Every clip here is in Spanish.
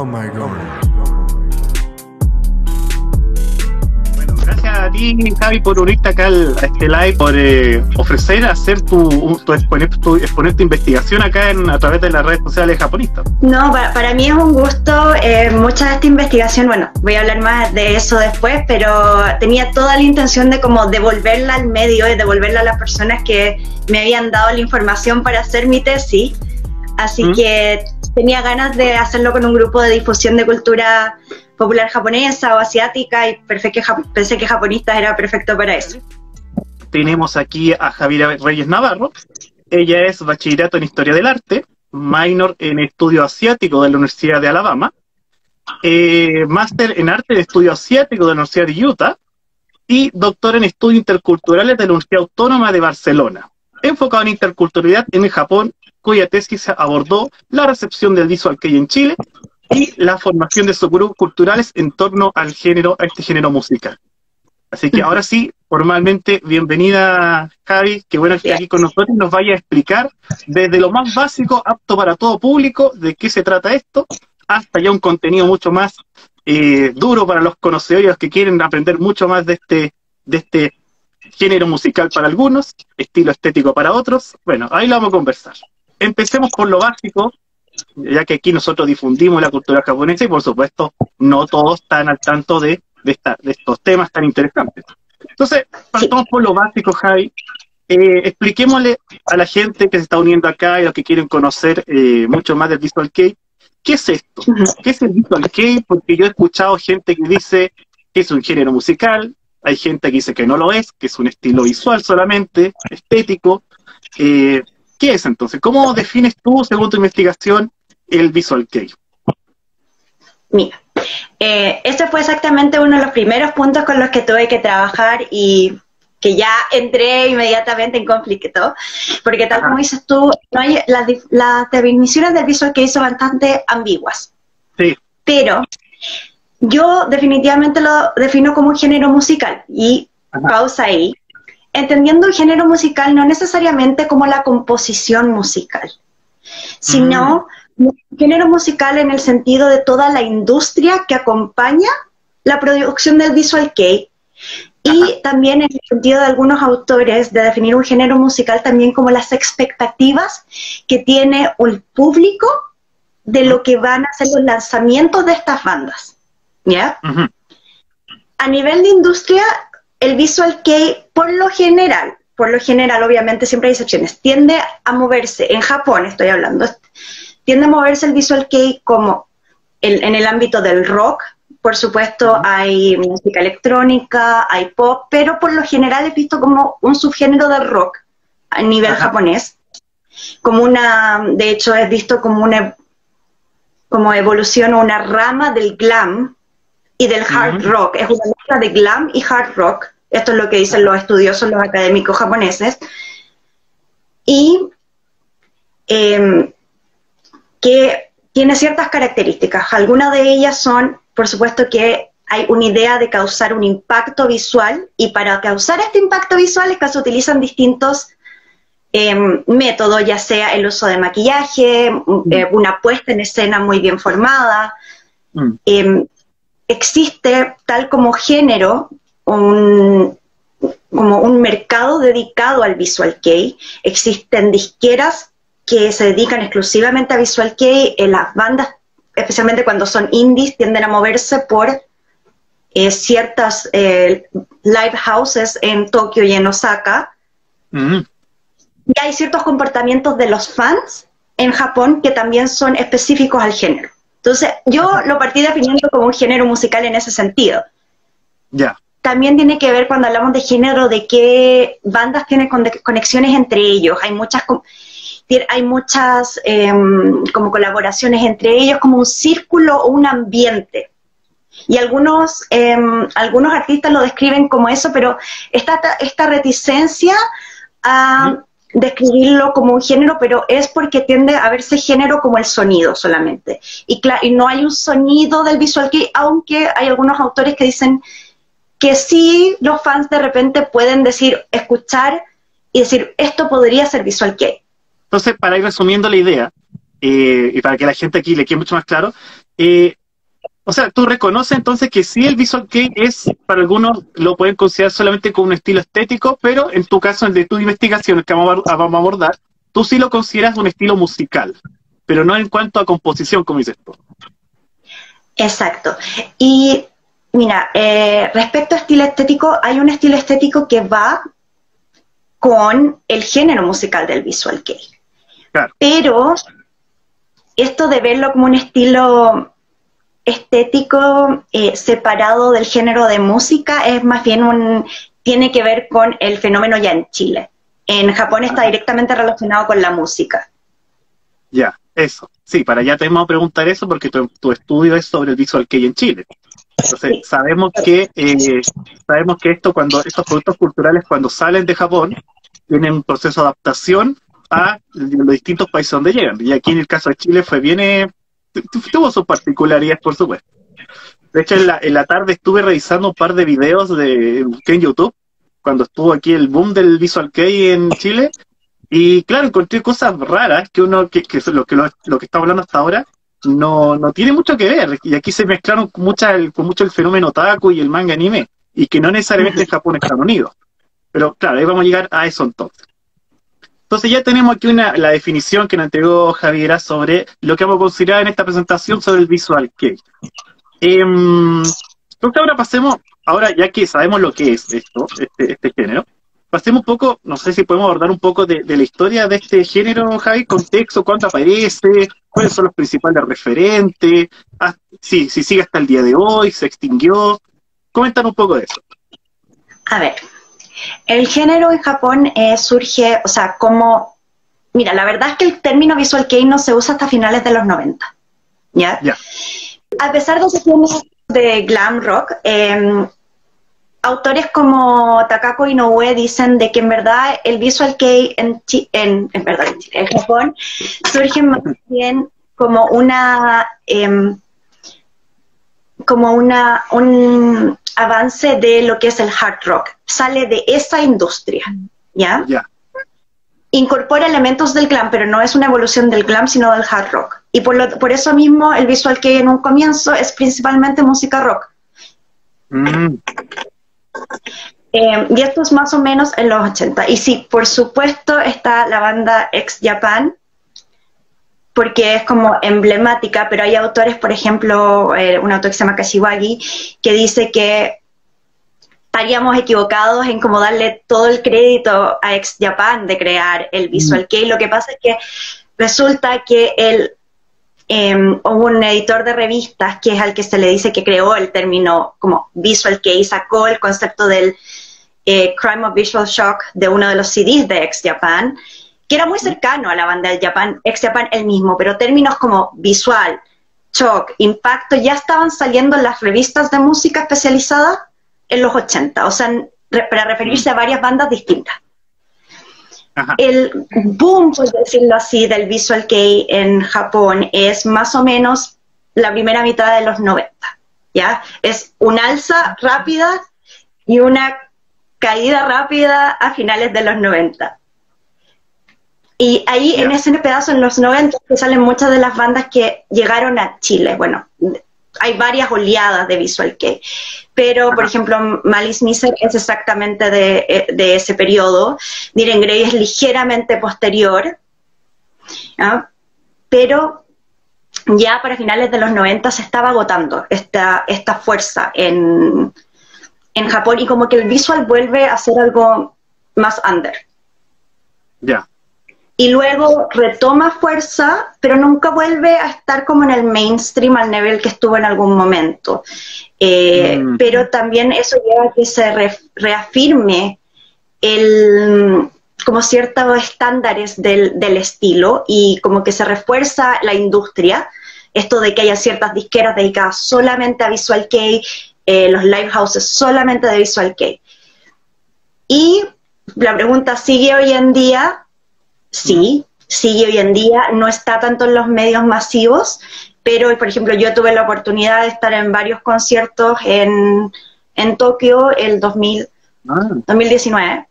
Oh my god. gracias a ti, Javi, por unirte acá al, a este live, por eh, ofrecer hacer tu, tu, exponer, tu, exponer tu investigación acá en, a través de las redes sociales japonistas. No, para, para mí es un gusto. Eh, mucha de esta investigación, bueno, voy a hablar más de eso después, pero tenía toda la intención de como devolverla al medio y devolverla a las personas que me habían dado la información para hacer mi tesis. Así ¿Mm? que tenía ganas de hacerlo con un grupo de difusión de cultura popular japonesa o asiática y pensé que japonista era perfecto para eso. Tenemos aquí a Javiera Reyes Navarro. Ella es bachillerato en Historia del Arte, minor en Estudio Asiático de la Universidad de Alabama, eh, máster en Arte de Estudio Asiático de la Universidad de Utah y doctor en Estudios Interculturales de la Universidad Autónoma de Barcelona, enfocado en interculturalidad en el Japón, cuya tesis abordó la recepción del visual kei en Chile y la formación de subgrupos culturales en torno al género, a este género musical. Así que ahora sí, formalmente, bienvenida Javi, qué bueno que esté aquí con nosotros y nos vaya a explicar desde lo más básico, apto para todo público, de qué se trata esto, hasta ya un contenido mucho más eh, duro para los conocedores que quieren aprender mucho más de este, de este género musical para algunos, estilo estético para otros. Bueno, ahí lo vamos a conversar. Empecemos por lo básico, ya que aquí nosotros difundimos la cultura japonesa y por supuesto no todos están al tanto de, de, estos temas tan interesantes. Entonces, partamos por lo básico, Javi. Eh, expliquémosle a la gente que se está uniendo acá y a los que quieren conocer eh, mucho más del Visual Kei, ¿qué es esto? ¿Qué es el Visual Kei? Porque yo he escuchado gente que dice que es un género musical, hay gente que dice que no lo es, que es un estilo visual solamente, estético. Eh, ¿Qué es entonces? ¿Cómo defines tú, según tu investigación, el Visual Kei? Mira, eh, ese fue exactamente uno de los primeros puntos con los que tuve que trabajar y que ya entré inmediatamente en conflicto, porque tal como dices tú, no hay, las, las, definiciones del Visual Kei son bastante ambiguas. Sí. Pero yo definitivamente lo defino como un género musical y pausa ahí entendiendo el género musical no necesariamente como la composición musical, sino mm. género musical en el sentido de toda la industria que acompaña la producción del visual kei y también en el sentido de algunos autores de definir un género musical también como las expectativas que tiene el público de lo que van a ser los lanzamientos de estas bandas. ¿Ya? A nivel de industria, el visual kei, por lo general, por lo general, obviamente siempre hay excepciones, tiende a moverse, en Japón estoy hablando, tiende a moverse el visual kei como en el ámbito del rock, por supuesto hay música electrónica, hay pop, pero por lo general es visto como un subgénero del rock a nivel japonés, como una, de hecho es visto como una como evolución o una rama del glam, y del hard rock. Es una mezcla de glam y hard rock. Esto es lo que dicen los estudiosos, los académicos japoneses. Y em, que tiene ciertas características. Algunas de ellas son, por supuesto, que hay una idea de causar un impacto visual y para causar este impacto visual es que se utilizan distintos em, métodos, ya sea el uso de maquillaje, eh, una puesta en escena muy bien formada, mm. em, existe tal como género un, como un mercado dedicado al visual kei. Existen disqueras que se dedican exclusivamente a visual kei. En las bandas, especialmente cuando son indies, tienden a moverse por eh, ciertas eh, live houses en Tokio y en Osaka. Mm. Y hay ciertos comportamientos de los fans en Japón que también son específicos al género. Entonces, yo lo partí definiendo como un género musical en ese sentido. Ya. También tiene que ver cuando hablamos de género, de qué bandas tienen conexiones entre ellos. Hay muchas, hay muchas em, como colaboraciones entre ellos, como un círculo o un ambiente. Y algunos, em, algunos artistas lo describen como eso, pero esta, esta reticencia a, describirlo como un género, pero es porque tiende a verse género como el sonido solamente. Y, y no hay un sonido del visual kei, aunque hay algunos autores que dicen que sí los fans de repente pueden decir, escuchar y decir, esto podría ser visual kei. Entonces, para ir resumiendo la idea, eh, y para que la gente aquí le quede mucho más claro, eh, o sea, tú reconoces entonces que sí el visual kei es, para algunos lo pueden considerar solamente como un estilo estético, pero en tu caso, en de tu investigación, que vamos a, vamos a abordar, tú sí lo consideras un estilo musical, pero no en cuanto a composición, como dices tú. Exacto. Y mira, eh, respecto a estilo estético, hay un estilo estético que va con el género musical del visual kei. Pero esto de verlo como un estilo estético eh, separado del género de música es más bien un, tiene que ver con el fenómeno ya en Chile. En Japón está directamente relacionado con la música. Ya, eso. Sí, para allá te vamos a preguntar eso porque tu, estudio es sobre el visual que hay en Chile. Entonces, sabemos que eh, sabemos que esto cuando estos productos culturales cuando salen de Japón tienen un proceso de adaptación a los distintos países donde llegan. Y aquí en el caso de Chile fue bien, tuvo sus particularidades, por supuesto. De hecho, en la, en la tarde estuve revisando un par de videos de en YouTube, cuando estuvo aquí el boom del Visual Kei en Chile, y claro, encontré cosas raras que uno, que, que lo que lo, que está hablando hasta ahora, no, no tiene mucho que ver. Y aquí se mezclaron mucha, con mucho el fenómeno otaku y el manga anime, y que no necesariamente en Japón están unidos. Pero claro, ahí vamos a llegar a eso entonces. Entonces ya tenemos aquí una, la definición que nos entregó Javiera sobre lo que vamos a considerar en esta presentación sobre el Visual Kei. Eh, ahora pasemos, ahora ya que sabemos lo que es esto, este, este género, pasemos un poco, no sé si podemos abordar un poco de, la historia de este género, Javi, contexto, cuánto aparece, cuáles son los principales referentes, ah, si, si sigue hasta el día de hoy, se extinguió. Comentan un poco de eso. A ver, el género en Japón eh, surge, o sea, como, mira, la verdad es que el término visual kei no se usa hasta finales de los 90, ¿ya? A pesar de que de glam rock, em, autores como Takako Inoue dicen de que en verdad el visual kei en, en, en, verdad, en, Japón surge más bien como una em, como una un, avance de lo que es el hard rock. Sale de esa industria, ¿ya? Incorpora elementos del glam, pero no es una evolución del glam, sino del hard rock. Y por, lo, por eso mismo el visual que en un comienzo es principalmente música rock. Mm. Eh, y esto es más o menos en los 80. Y sí, por supuesto está la banda Ex Japan, porque es como emblemática, pero hay autores, por ejemplo, eh, un autor que se llama Kashiwagi, que dice que estaríamos equivocados en como darle todo el crédito a Ex Japan de crear el Visual Kei. Lo que pasa es que resulta que él em, hubo un editor de revistas que es al que se le dice que creó el término como Visual Kei, sacó el concepto del eh, Crime of Visual Shock de uno de los CDs de Ex Japan que era muy cercano a la banda del Japan, ex Japan el mismo, pero términos como visual, shock, impacto ya estaban saliendo en las revistas de música especializadas en los 80, o sea, para referirse a varias bandas distintas. El boom, por decirlo así, del Visual Kei en Japón es más o menos la primera mitad de los 90, ¿ya? Es una alza rápida y una caída rápida a finales de los 90. Y ahí en ese pedazo, en los 90, salen muchas de las bandas que llegaron a Chile. Bueno, hay varias oleadas de Visual Kei, pero por ejemplo, Malice Miser es exactamente de, eh, de ese periodo. Diren Grey es ligeramente posterior, pero ya para finales de los 90 se estaba agotando esta, esta fuerza en, en Japón y como que el visual vuelve a ser algo más under. Ya y luego retoma fuerza, pero nunca vuelve a estar como en el mainstream al nivel que estuvo en algún momento. Eh, mm. Pero también eso lleva a que se reafirme el, como ciertos estándares del, del, estilo y como que se refuerza la industria, esto de que haya ciertas disqueras dedicadas solamente a Visual Kei, eh, los live houses solamente de Visual Kei. Y la pregunta sigue hoy en día, sí, sigue hoy en día, no está tanto en los medios masivos, pero por ejemplo yo tuve la oportunidad de estar en varios conciertos en, en Tokio el 2000, 2019. Ah.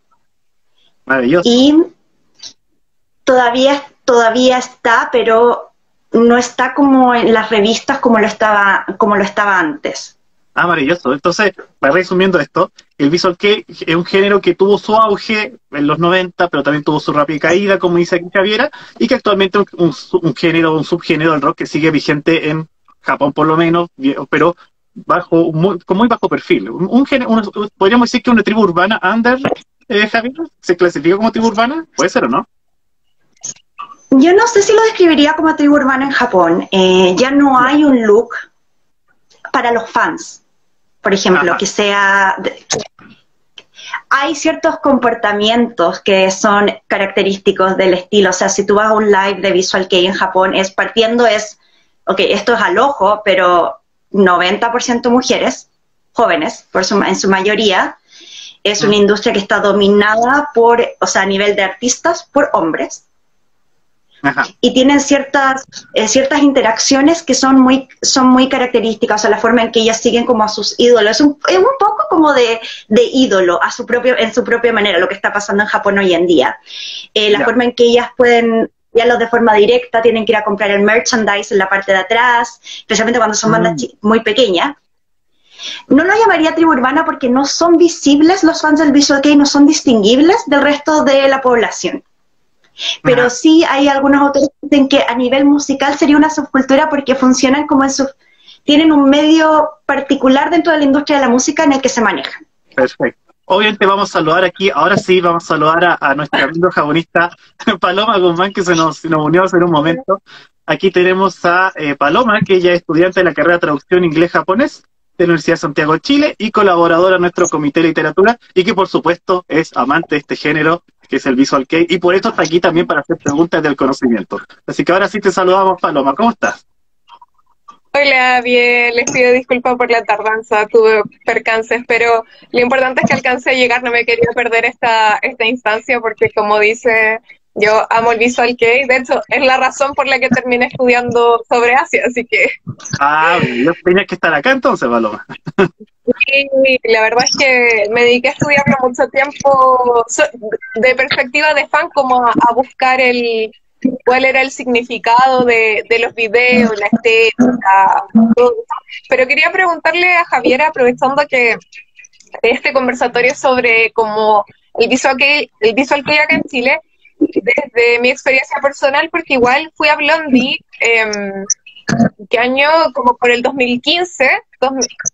Maravilloso. Y todavía, todavía está, pero no está como en las revistas como lo estaba, como lo estaba antes. Ah, maravilloso. Entonces, para resumiendo esto, el visual kei es un género que tuvo su auge en los 90, pero también tuvo su rápida caída, como dice aquí Javiera, y que actualmente es un, un, género, un subgénero del rock que sigue vigente en Japón por lo menos, pero bajo con muy bajo perfil. Un, género, podríamos decir que una tribu urbana under, eh, Javier, ¿se clasifica como tribu urbana? ¿Puede ser o no? Yo no sé si lo describiría como tribu urbana en Japón. Eh, ya no hay un look para los fans, por ejemplo, que sea... hay ciertos comportamientos que son característicos del estilo. O sea, si tú vas a un live de Visual Kei en Japón, es partiendo es, ok, esto es al ojo, pero 90% mujeres, jóvenes, por en su mayoría. Es una industria que está dominada por, o sea, a nivel de artistas, por hombres y tienen ciertas, eh, ciertas interacciones que son muy, son muy características, o sea, la forma en que ellas siguen como a sus ídolos. Es un, es un poco como de, de, ídolo a su propio, en su propia manera, lo que está pasando en Japón hoy en día. Eh, la forma en que ellas pueden los de forma directa, tienen que ir a comprar el merchandise en la parte de atrás, especialmente cuando son bandas mm. muy pequeñas. No lo llamaría tribu urbana porque no son visibles los fans del Visual Kei, no son distinguibles del resto de la población. Pero sí hay algunos autores que dicen que a nivel musical sería una subcultura porque funcionan como en su... tienen un medio particular dentro de la industria de la música en el que se manejan. Perfecto. Obviamente vamos a saludar aquí, ahora sí vamos a saludar a, nuestro amigo jabonista Paloma Guzmán, que se nos, unió hace un momento. Aquí tenemos a eh, Paloma, que ella es estudiante de la carrera de traducción inglés-japonés de la Universidad de Santiago de Chile y colaboradora en nuestro comité de literatura y que por supuesto es amante de este género que es el Visual Kei y por eso está aquí también para hacer preguntas del conocimiento. Así que ahora sí te saludamos Paloma, ¿cómo estás? Hola, bien, les pido disculpas por la tardanza, tuve percances, pero lo importante es que alcancé a llegar, no me quería perder esta, esta instancia porque como dice yo amo el Visual Kei, de hecho, es la razón por la que terminé estudiando sobre Asia, así que... Ah, yo tenía que estar acá entonces, Paloma. Sí, la verdad es que me dediqué a estudiarlo mucho tiempo de perspectiva de fan, como a, buscar el cuál era el significado de, de los videos, la estética, todo. Pero quería preguntarle a Javier, aprovechando que este conversatorio sobre como el Visual Kei, el Visual Kei acá en Chile, desde mi experiencia personal, porque igual fui a Blondie, eh, ¿qué año? Como por el 2015,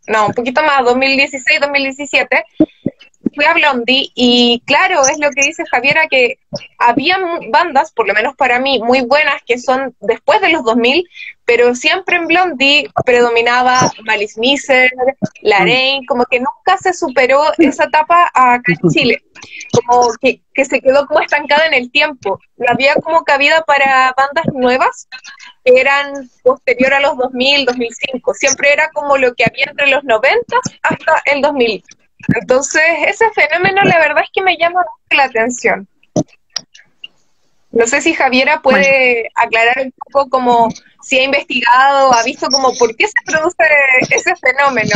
no, un poquito más, 2016, 2017, fui a Blondie y claro, es lo que dice Javiera, que había bandas, por lo menos para mí, muy buenas que son después de los 2000, pero siempre en Blondie predominaba Malice Miser, Laraine, como que nunca se superó esa etapa acá en Chile, como que, que se quedó como estancada en el tiempo. No había como cabida para bandas nuevas que eran posterior a los 2000, 2005. Siempre era como lo que había entre los 90 hasta el 2000. Entonces, ese fenómeno la verdad es que me llama la atención. No sé si Javiera puede aclarar un poco como si ha investigado, ha visto como por qué se produce ese fenómeno.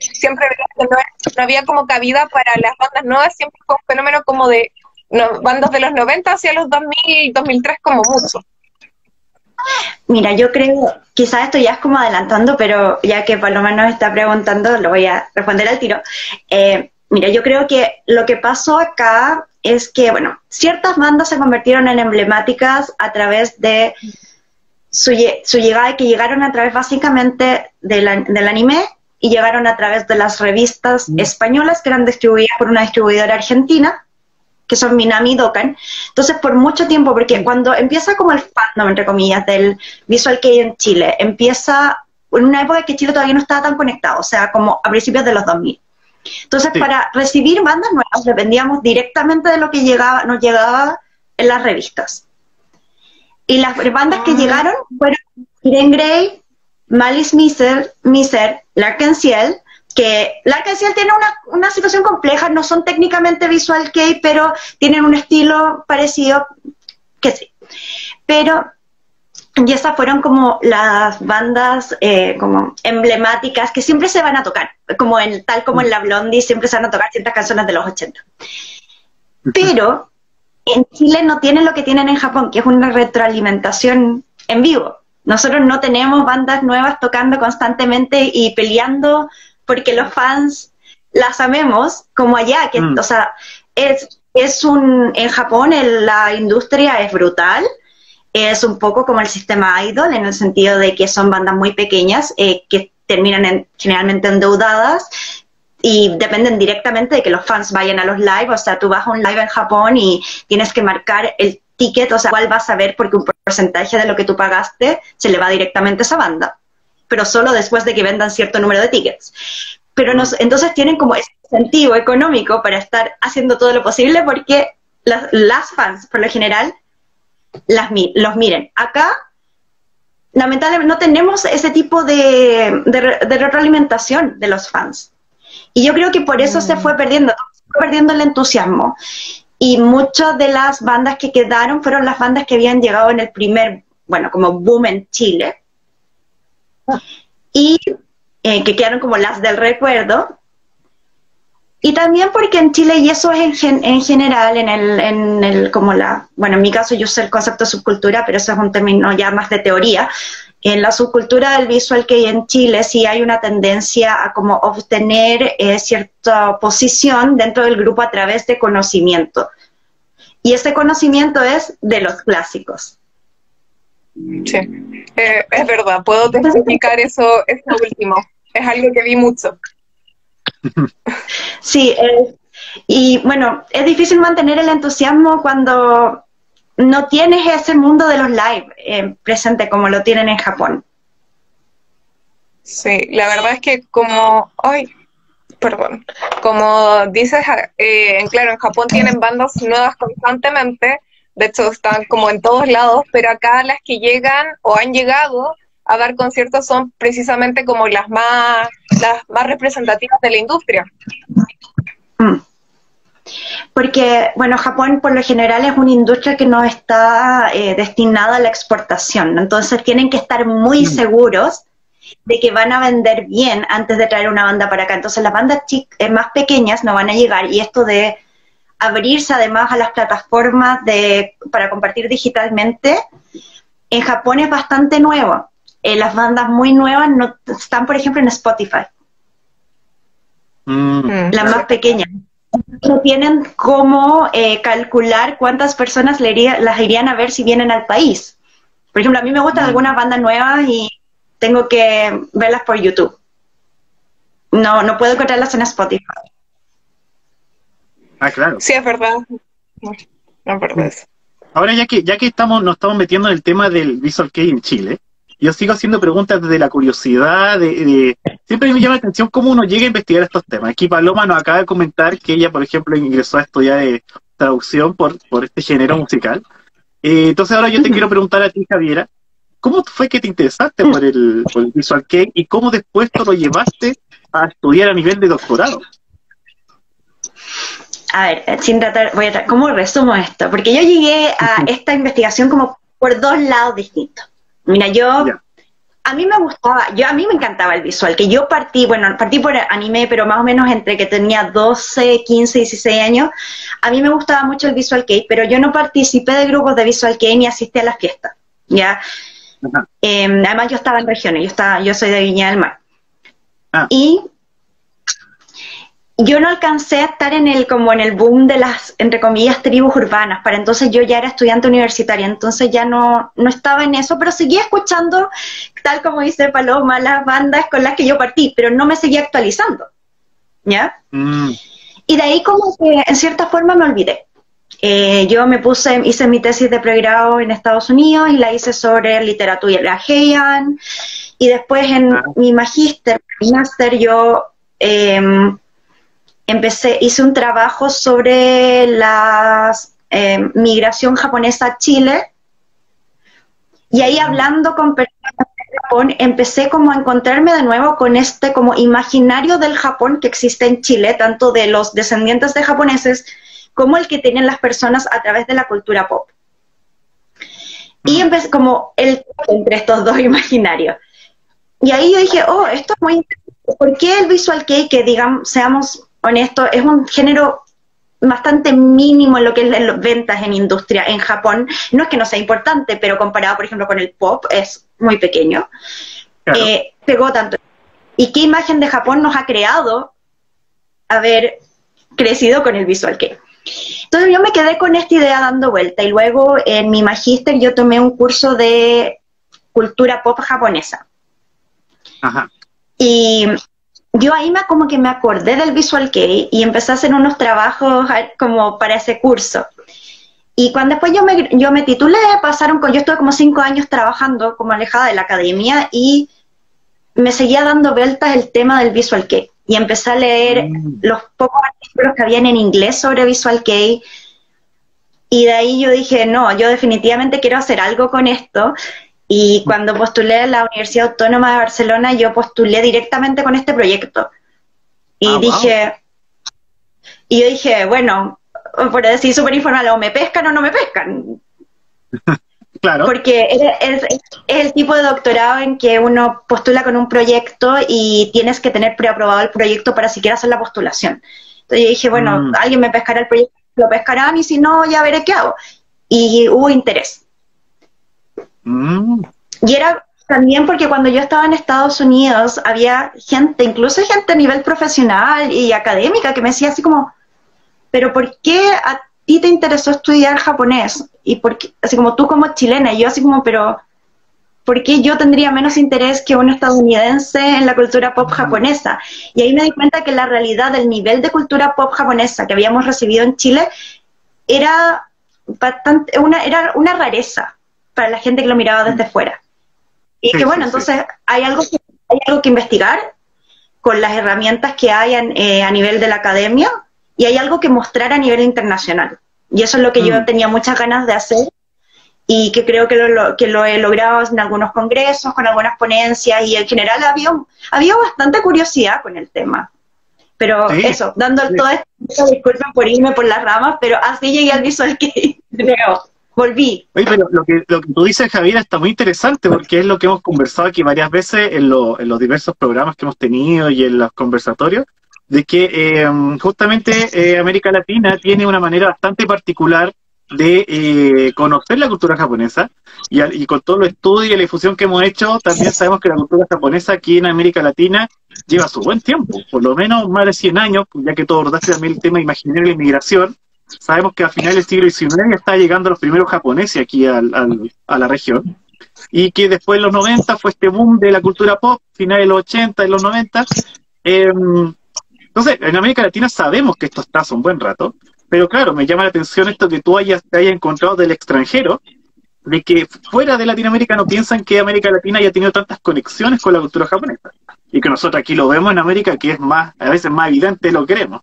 Siempre no, había como cabida para las bandas nuevas, siempre fue un fenómeno como de bandas de los 90 hacia los 2000, 2003 como mucho. Mira, yo creo, quizás esto ya es como adelantando, pero ya que Paloma nos está preguntando, lo voy a responder al tiro. Eh, mira, yo creo que lo que pasó acá es que, bueno, ciertas bandas se convirtieron en emblemáticas a través de su, llegada y que llegaron a través básicamente del anime y llegaron a través de las revistas mm. españolas que eran distribuidas por una distribuidora argentina que son Minami y Dokkan. Entonces, por mucho tiempo, porque cuando empieza como el fandom, entre comillas, del Visual Kei en Chile, empieza en una época que Chile todavía no estaba tan conectado, o sea, como a principios de los 2000. Entonces, para recibir bandas nuevas dependíamos directamente de lo que llegaba, nos llegaba en las revistas. Y las bandas que ah. llegaron fueron Irene Grey, Malice Miser, Miser Larkensiel, que la canción tiene una, situación compleja, no son técnicamente visual kei, pero tienen un estilo parecido, que sí. Pero y esas fueron como las bandas eh, como emblemáticas que siempre se van a tocar, como en, tal como en la Blondie siempre se van a tocar ciertas canciones de los 80. Pero en Chile no tienen lo que tienen en Japón, que es una retroalimentación en vivo. Nosotros no tenemos bandas nuevas tocando constantemente y peleando porque los fans las amemos como allá, que, mm. o sea, es, es un, en Japón la industria es brutal, es un poco como el sistema idol, en el sentido de que son bandas muy pequeñas eh, que terminan generalmente endeudadas y dependen directamente de que los fans vayan a los live, o sea, tú vas a un live en Japón y tienes que marcar el ticket, o sea, cuál vas a ver porque un porcentaje de lo que tú pagaste se le va directamente a esa banda, pero solo después de que vendan cierto número de tickets. Pero nos, entonces tienen como ese incentivo económico para estar haciendo todo lo posible porque las, fans, por lo general, las, los miren. Acá, lamentablemente, no tenemos ese tipo de, de, retroalimentación de los fans. Y yo creo que por eso se mm. fue perdiendo, se fue perdiendo el entusiasmo y muchas de las bandas que quedaron fueron las bandas que habían llegado en el primer, bueno, como boom en Chile, y eh, que quedaron como las del recuerdo. Y también porque en Chile, y eso es en, en general, en el, en el, como la, bueno, en mi caso yo uso el concepto de subcultura, pero eso es un término ya más de teoría, en la subcultura del visual que hay en Chile sí hay una tendencia a como obtener eh, cierta posición dentro del grupo a través de conocimiento. Y ese conocimiento es de los clásicos. Sí, eh, es verdad, puedo testificar eso, eso último. Es algo que vi mucho. Sí, y bueno, es difícil mantener el entusiasmo cuando no tienes ese mundo de los live eh, presente como lo tienen en Japón. Sí, la verdad es que como, ay, perdón, como dices, eh, claro, en Japón tienen bandas nuevas constantemente, de hecho están como en todos lados, pero acá las que llegan o han llegado a dar conciertos son precisamente como las más, las más representativas de la industria. Mm. Porque, bueno, Japón por lo general es una industria que no está eh, destinada a la exportación, entonces tienen que estar muy mm. seguros de que van a vender bien antes de traer una banda para acá. Entonces las bandas eh, más pequeñas no van a llegar y esto de abrirse además a las plataformas de, para compartir digitalmente, en Japón es bastante nuevo. Eh, las bandas muy nuevas no están, por ejemplo, en Spotify. Mm. Las más pequeñas no tienen cómo eh, calcular cuántas personas las irían a ver si vienen al país. Por ejemplo, a mí me gustan mm. algunas bandas nuevas y tengo que verlas por YouTube. No, no puedo encontrarlas en Spotify. Ah, claro. Sí, es verdad. No, verdad. Ahora ya que ya que estamos nos estamos metiendo en el tema del Visual Kei en Chile, yo sigo haciendo preguntas desde la curiosidad, de, siempre me llama la atención cómo uno llega a investigar estos temas. Aquí Paloma nos acaba de comentar que ella, por ejemplo, ingresó a estudiar de traducción por, por este género musical. Eh, entonces ahora yo te quiero preguntar a ti, Javiera, ¿cómo fue que te interesaste por el, Visual Kei y cómo después te lo llevaste a estudiar a nivel de doctorado? A ver, eh, sin tratar, voy a ¿cómo resumo esto? Porque yo llegué a esta investigación como por dos lados distintos. Mira, yo, a mí me gustaba, yo a mí me encantaba el visual, que yo partí, bueno, partí por anime, pero más o menos entre que tenía 12, 15, 16 años, a mí me gustaba mucho el visual kei, pero yo no participé de grupos de visual kei ni asistí a las fiestas, ¿ya? Em, además yo estaba en regiones, yo, estaba, yo soy de Viña del Mar. Ah. Y yo no alcancé a estar en el como en el boom de las entre comillas tribus urbanas para entonces yo ya era estudiante universitaria entonces ya no no estaba en eso pero seguía escuchando tal como dice Paloma las bandas con las que yo partí pero no me seguía actualizando ya mm. y de ahí como que en cierta forma me olvidé eh, yo me puse hice mi tesis de pregrado en Estados Unidos y la hice sobre literatura Heian y después en ah. mi magíster mi máster yo eh, empecé, hice un trabajo sobre la eh, migración japonesa a Chile y ahí hablando con personas de Japón empecé como a encontrarme de nuevo con este como imaginario del Japón que existe en Chile, tanto de los descendientes de japoneses como el que tienen las personas a través de la cultura pop. Y empecé como el entre estos dos imaginarios. Y ahí yo dije, oh, esto es muy ¿Por qué el visual kei, que digamos, seamos honesto, es un género bastante mínimo en lo que es las ventas en industria en Japón. No es que no sea importante, pero comparado, por ejemplo, con el pop, es muy pequeño, eh, pegó tanto. ¿Y qué imagen de Japón nos ha creado haber crecido con el Visual Kei? Entonces yo me quedé con esta idea dando vuelta y luego en mi magíster yo tomé un curso de cultura pop japonesa. Ajá. Y yo ahí me como que me acordé del Visual Kei y empecé a hacer unos trabajos como para ese curso. Y cuando después yo me, yo me titulé, pasaron con, yo estuve como cinco años trabajando como alejada de la academia y me seguía dando vueltas el tema del Visual Kei. Y empecé a leer mm. los pocos artículos que habían en inglés sobre Visual Kei. Y de ahí yo dije, no, yo definitivamente quiero hacer algo con esto. Y cuando postulé a la Universidad Autónoma de Barcelona, yo postulé directamente con este proyecto. Y ah, dije, y yo dije, bueno, por decir súper informal, o me pescan o no me pescan. claro. Porque es, el tipo de doctorado en que uno postula con un proyecto y tienes que tener preaprobado el proyecto para siquiera hacer la postulación. Entonces yo dije, bueno, mm. alguien me pescará el proyecto, lo pescarán y si no, ya veré qué hago. Y hubo interés. Mm. Y era también porque cuando yo estaba en Estados Unidos había gente, incluso gente a nivel profesional y académica, que me decía así como, pero ¿por qué a ti te interesó estudiar japonés? Y porque, así como tú como chilena, y yo así como, pero ¿por qué yo tendría menos interés que un estadounidense en la cultura pop japonesa? Y ahí me di cuenta que la realidad del nivel de cultura pop japonesa que habíamos recibido en Chile era bastante, una, era una rareza para la gente que lo miraba desde fuera. Y que bueno, entonces hay algo que, hay algo que investigar con las herramientas que hay eh, a nivel de la academia y hay algo que mostrar a nivel internacional. Y eso es lo que yo mm. tenía muchas ganas de hacer y que creo que lo, que lo he logrado en algunos congresos, con algunas ponencias y en general había, había bastante curiosidad con el tema. Pero eso, dando todo esto, disculpen por irme por las ramas, pero así llegué al visual que. Volví. Oye, pero lo que, lo que tú dices, Javier, está muy interesante porque es lo que hemos conversado aquí varias veces en, en los diversos programas que hemos tenido y en los conversatorios, de que eh, justamente eh, América Latina tiene una manera bastante particular de eh, conocer la cultura japonesa y, con todo los estudios y la difusión que hemos hecho, también sabemos que la cultura japonesa aquí en América Latina lleva su buen tiempo, por lo menos más de 100 años, ya que todo abordaste también el tema imaginario de la inmigración. Sabemos que a finales del siglo XIX está llegando los primeros japoneses aquí a la región y que después de los 90 fue este boom de la cultura pop, finales de los 80 y los 90. Eh, entonces, en América Latina sabemos que esto está hace un buen rato, pero claro, me llama la atención esto que tú hayas, te hayas encontrado del extranjero, de que fuera de Latinoamérica no piensan que América Latina haya tenido tantas conexiones con la cultura japonesa. Y que nosotros aquí lo vemos en América, que es más, a veces más evidente lo queremos.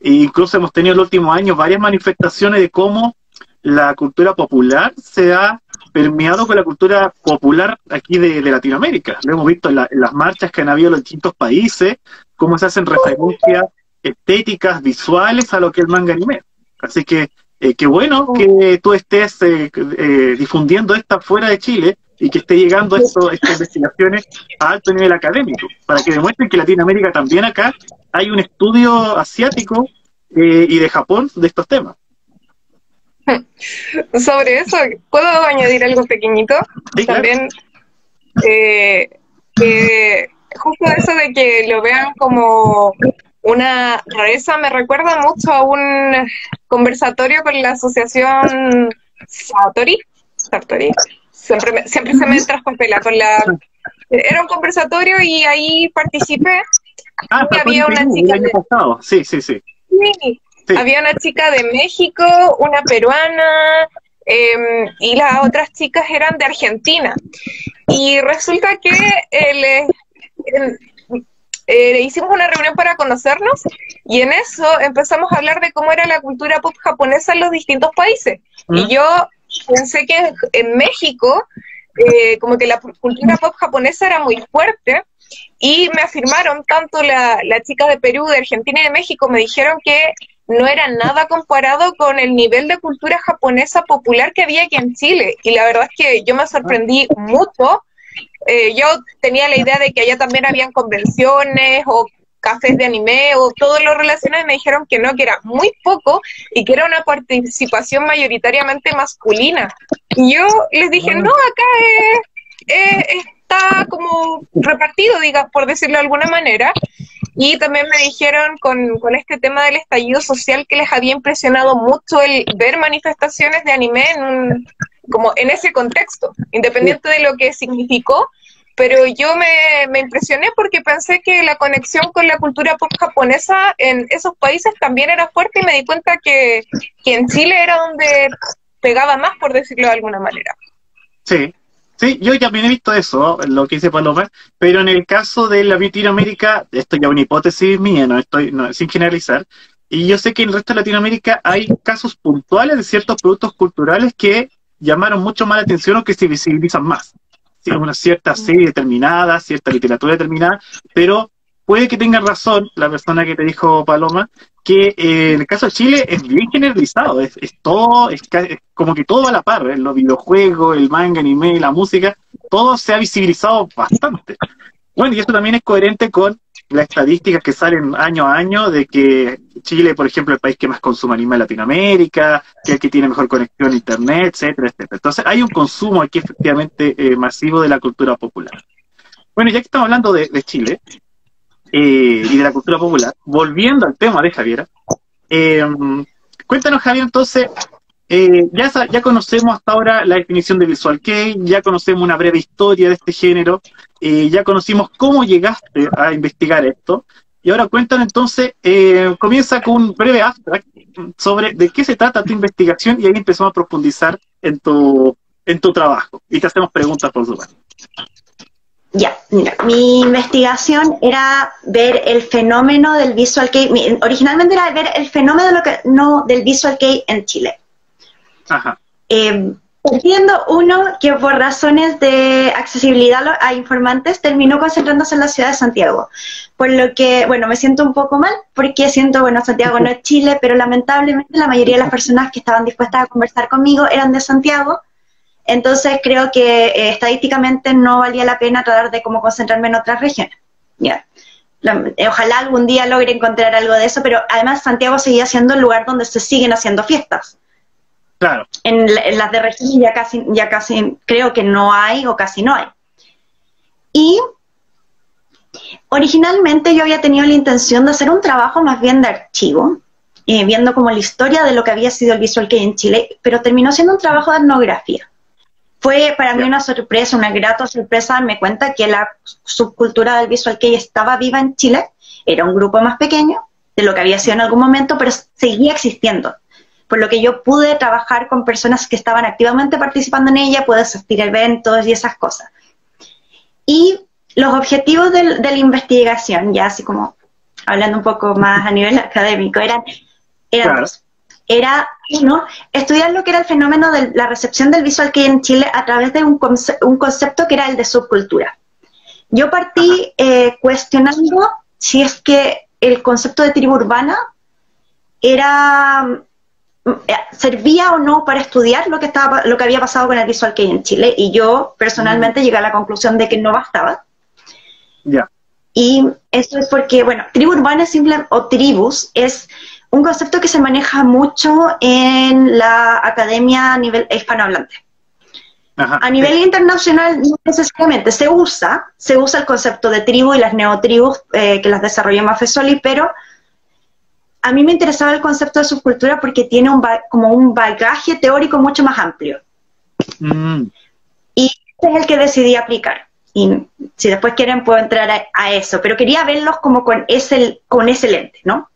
E incluso hemos tenido en los últimos años varias manifestaciones de cómo la cultura popular se ha permeado con la cultura popular aquí de, Latinoamérica. Lo hemos visto en, las marchas que han habido en los distintos países, cómo se hacen referencias estéticas, visuales a lo que es el manga anime. Así que eh, qué bueno que tú estés eh, eh, difundiendo esta fuera de Chile y que esté llegando esto, estas investigaciones a alto nivel académico, para que demuestren que Latinoamérica también acá hay un estudio asiático y de Japón de estos temas. Sobre eso, ¿puedo añadir algo pequeñito? También, eh, justo eso de que lo vean como una rareza me recuerda mucho a un conversatorio con la asociación Satori. Siempre, siempre se me traspapela con la... Era un conversatorio y ahí participé. Ah, había una chica... Sí, sí, sí. Sí, había una chica de México, una peruana em, y las otras chicas eran de Argentina. Y resulta que eh, le hicimos una reunión para conocernos y en eso empezamos a hablar de cómo era la cultura pop japonesa en los distintos países. Y yo pensé que en México, eh, como que la cultura pop japonesa era muy fuerte, y me afirmaron, tanto la, la, chica de Perú, de Argentina y de México, me dijeron que no era nada comparado con el nivel de cultura japonesa popular que había aquí en Chile. Y la verdad es que yo me sorprendí mucho. Eh, yo tenía la idea de que allá también habían convenciones o cafés de anime o todo lo relacionado y me dijeron que no, que era muy poco y que era una participación mayoritariamente masculina. Y yo les dije, no, acá está como repartido, diga, por decirlo de alguna manera. Y también me dijeron con, con, este tema del estallido social que les había impresionado mucho el ver manifestaciones de anime en, como en ese contexto, independiente de lo que significó, pero yo me, me, impresioné porque pensé que la conexión con la cultura pop japonesa en esos países también era fuerte y me di cuenta que, en Chile era donde pegaba más, por decirlo de alguna manera. Sí, Sí, yo también he visto eso, lo que dice Paloma, pero en el caso de la Latinoamérica, esto ya es una hipótesis mía, no estoy no, sin generalizar, y yo sé que en el resto de Latinoamérica hay casos puntuales de ciertos productos culturales que llamaron mucho más la atención o que se visibilizan más. Una cierta serie determinada, cierta literatura determinada, pero puede que tenga razón la persona que te dijo Paloma, que eh, en el caso de Chile es bien generalizado, es, todo, es, como que todo va a la par, ¿eh? los videojuegos, el manga, anime, la música, todo se ha visibilizado bastante. Bueno, y esto también es coherente con las estadísticas que salen año a año de que Chile, por ejemplo, es el país que más consume anime en Latinoamérica, que es el que tiene mejor conexión a Internet, etcétera, etcétera. Entonces hay un consumo aquí efectivamente eh, masivo de la cultura popular. Bueno, ya que estamos hablando de Chile, eh, y de la cultura popular. Volviendo al tema de Javiera, eh, cuéntanos, Javier, entonces, eh, ya, conocemos hasta ahora la definición de Visual Kei, ya conocemos una breve historia de este género, ya conocimos cómo llegaste a investigar esto, y ahora cuéntanos entonces, comienza con un breve abstract sobre de qué se trata tu investigación y ahí empezamos a profundizar en tu, en tu trabajo y te hacemos preguntas por supuesto. Ya, mira, mi investigación era ver el fenómeno del visual kei, originalmente era ver el fenómeno lo que, no, del visual kei en Chile. Ajá. Eh, uno que por razones de accesibilidad a informantes terminó concentrándose en la ciudad de Santiago. Por lo que, bueno, me siento un poco mal porque siento, bueno, Santiago no es Chile, pero lamentablemente la mayoría de las personas que estaban dispuestas a conversar conmigo eran de Santiago entonces creo que eh, estadísticamente no valía la pena tratar de como concentrarme en otras regiones. Eh, ojalá algún día logre encontrar algo de eso, pero además Santiago seguía siendo el lugar donde se siguen haciendo fiestas. Claro. En, las de región ya casi, ya casi creo que no hay o casi no hay. Y originalmente yo había tenido la intención de hacer un trabajo más bien de archivo, eh, viendo como la historia de lo que había sido el Visual Kei en Chile, pero terminó siendo un trabajo de etnografía. Fue para mí una sorpresa, una grata sorpresa darme cuenta que la subcultura del visual kei estaba viva en Chile, era un grupo más pequeño de lo que había sido en algún momento, pero seguía existiendo. Por lo que yo pude trabajar con personas que estaban activamente participando en ella, pude asistir a eventos y esas cosas. Y los objetivos de, la investigación, ya así como hablando un poco más a nivel académico, eran, eran dos era, uno, estudiar lo que era el fenómeno de la recepción del visual que hay en Chile a través de un, un concepto que era el de subcultura. Yo partí eh, cuestionando si es que el concepto de tribu urbana era servía o no para estudiar lo que estaba lo que había pasado con el visual que hay en Chile y yo personalmente mm. llegué a la conclusión de que no bastaba. Ya. Y eso es porque, bueno, tribu urbana simple, o tribus es un concepto que se maneja mucho en la academia a nivel hispanohablante. a nivel internacional no necesariamente se usa, se usa el concepto de tribu y las neotribus eh, que las desarrolló Mafesoli, pero a mí me interesaba el concepto de subcultura porque tiene un como un bagaje teórico mucho más amplio. Mm. Y este es el que decidí aplicar. Y si después quieren puedo entrar a, a, eso, pero quería verlos como con ese, con ese lente, ¿no?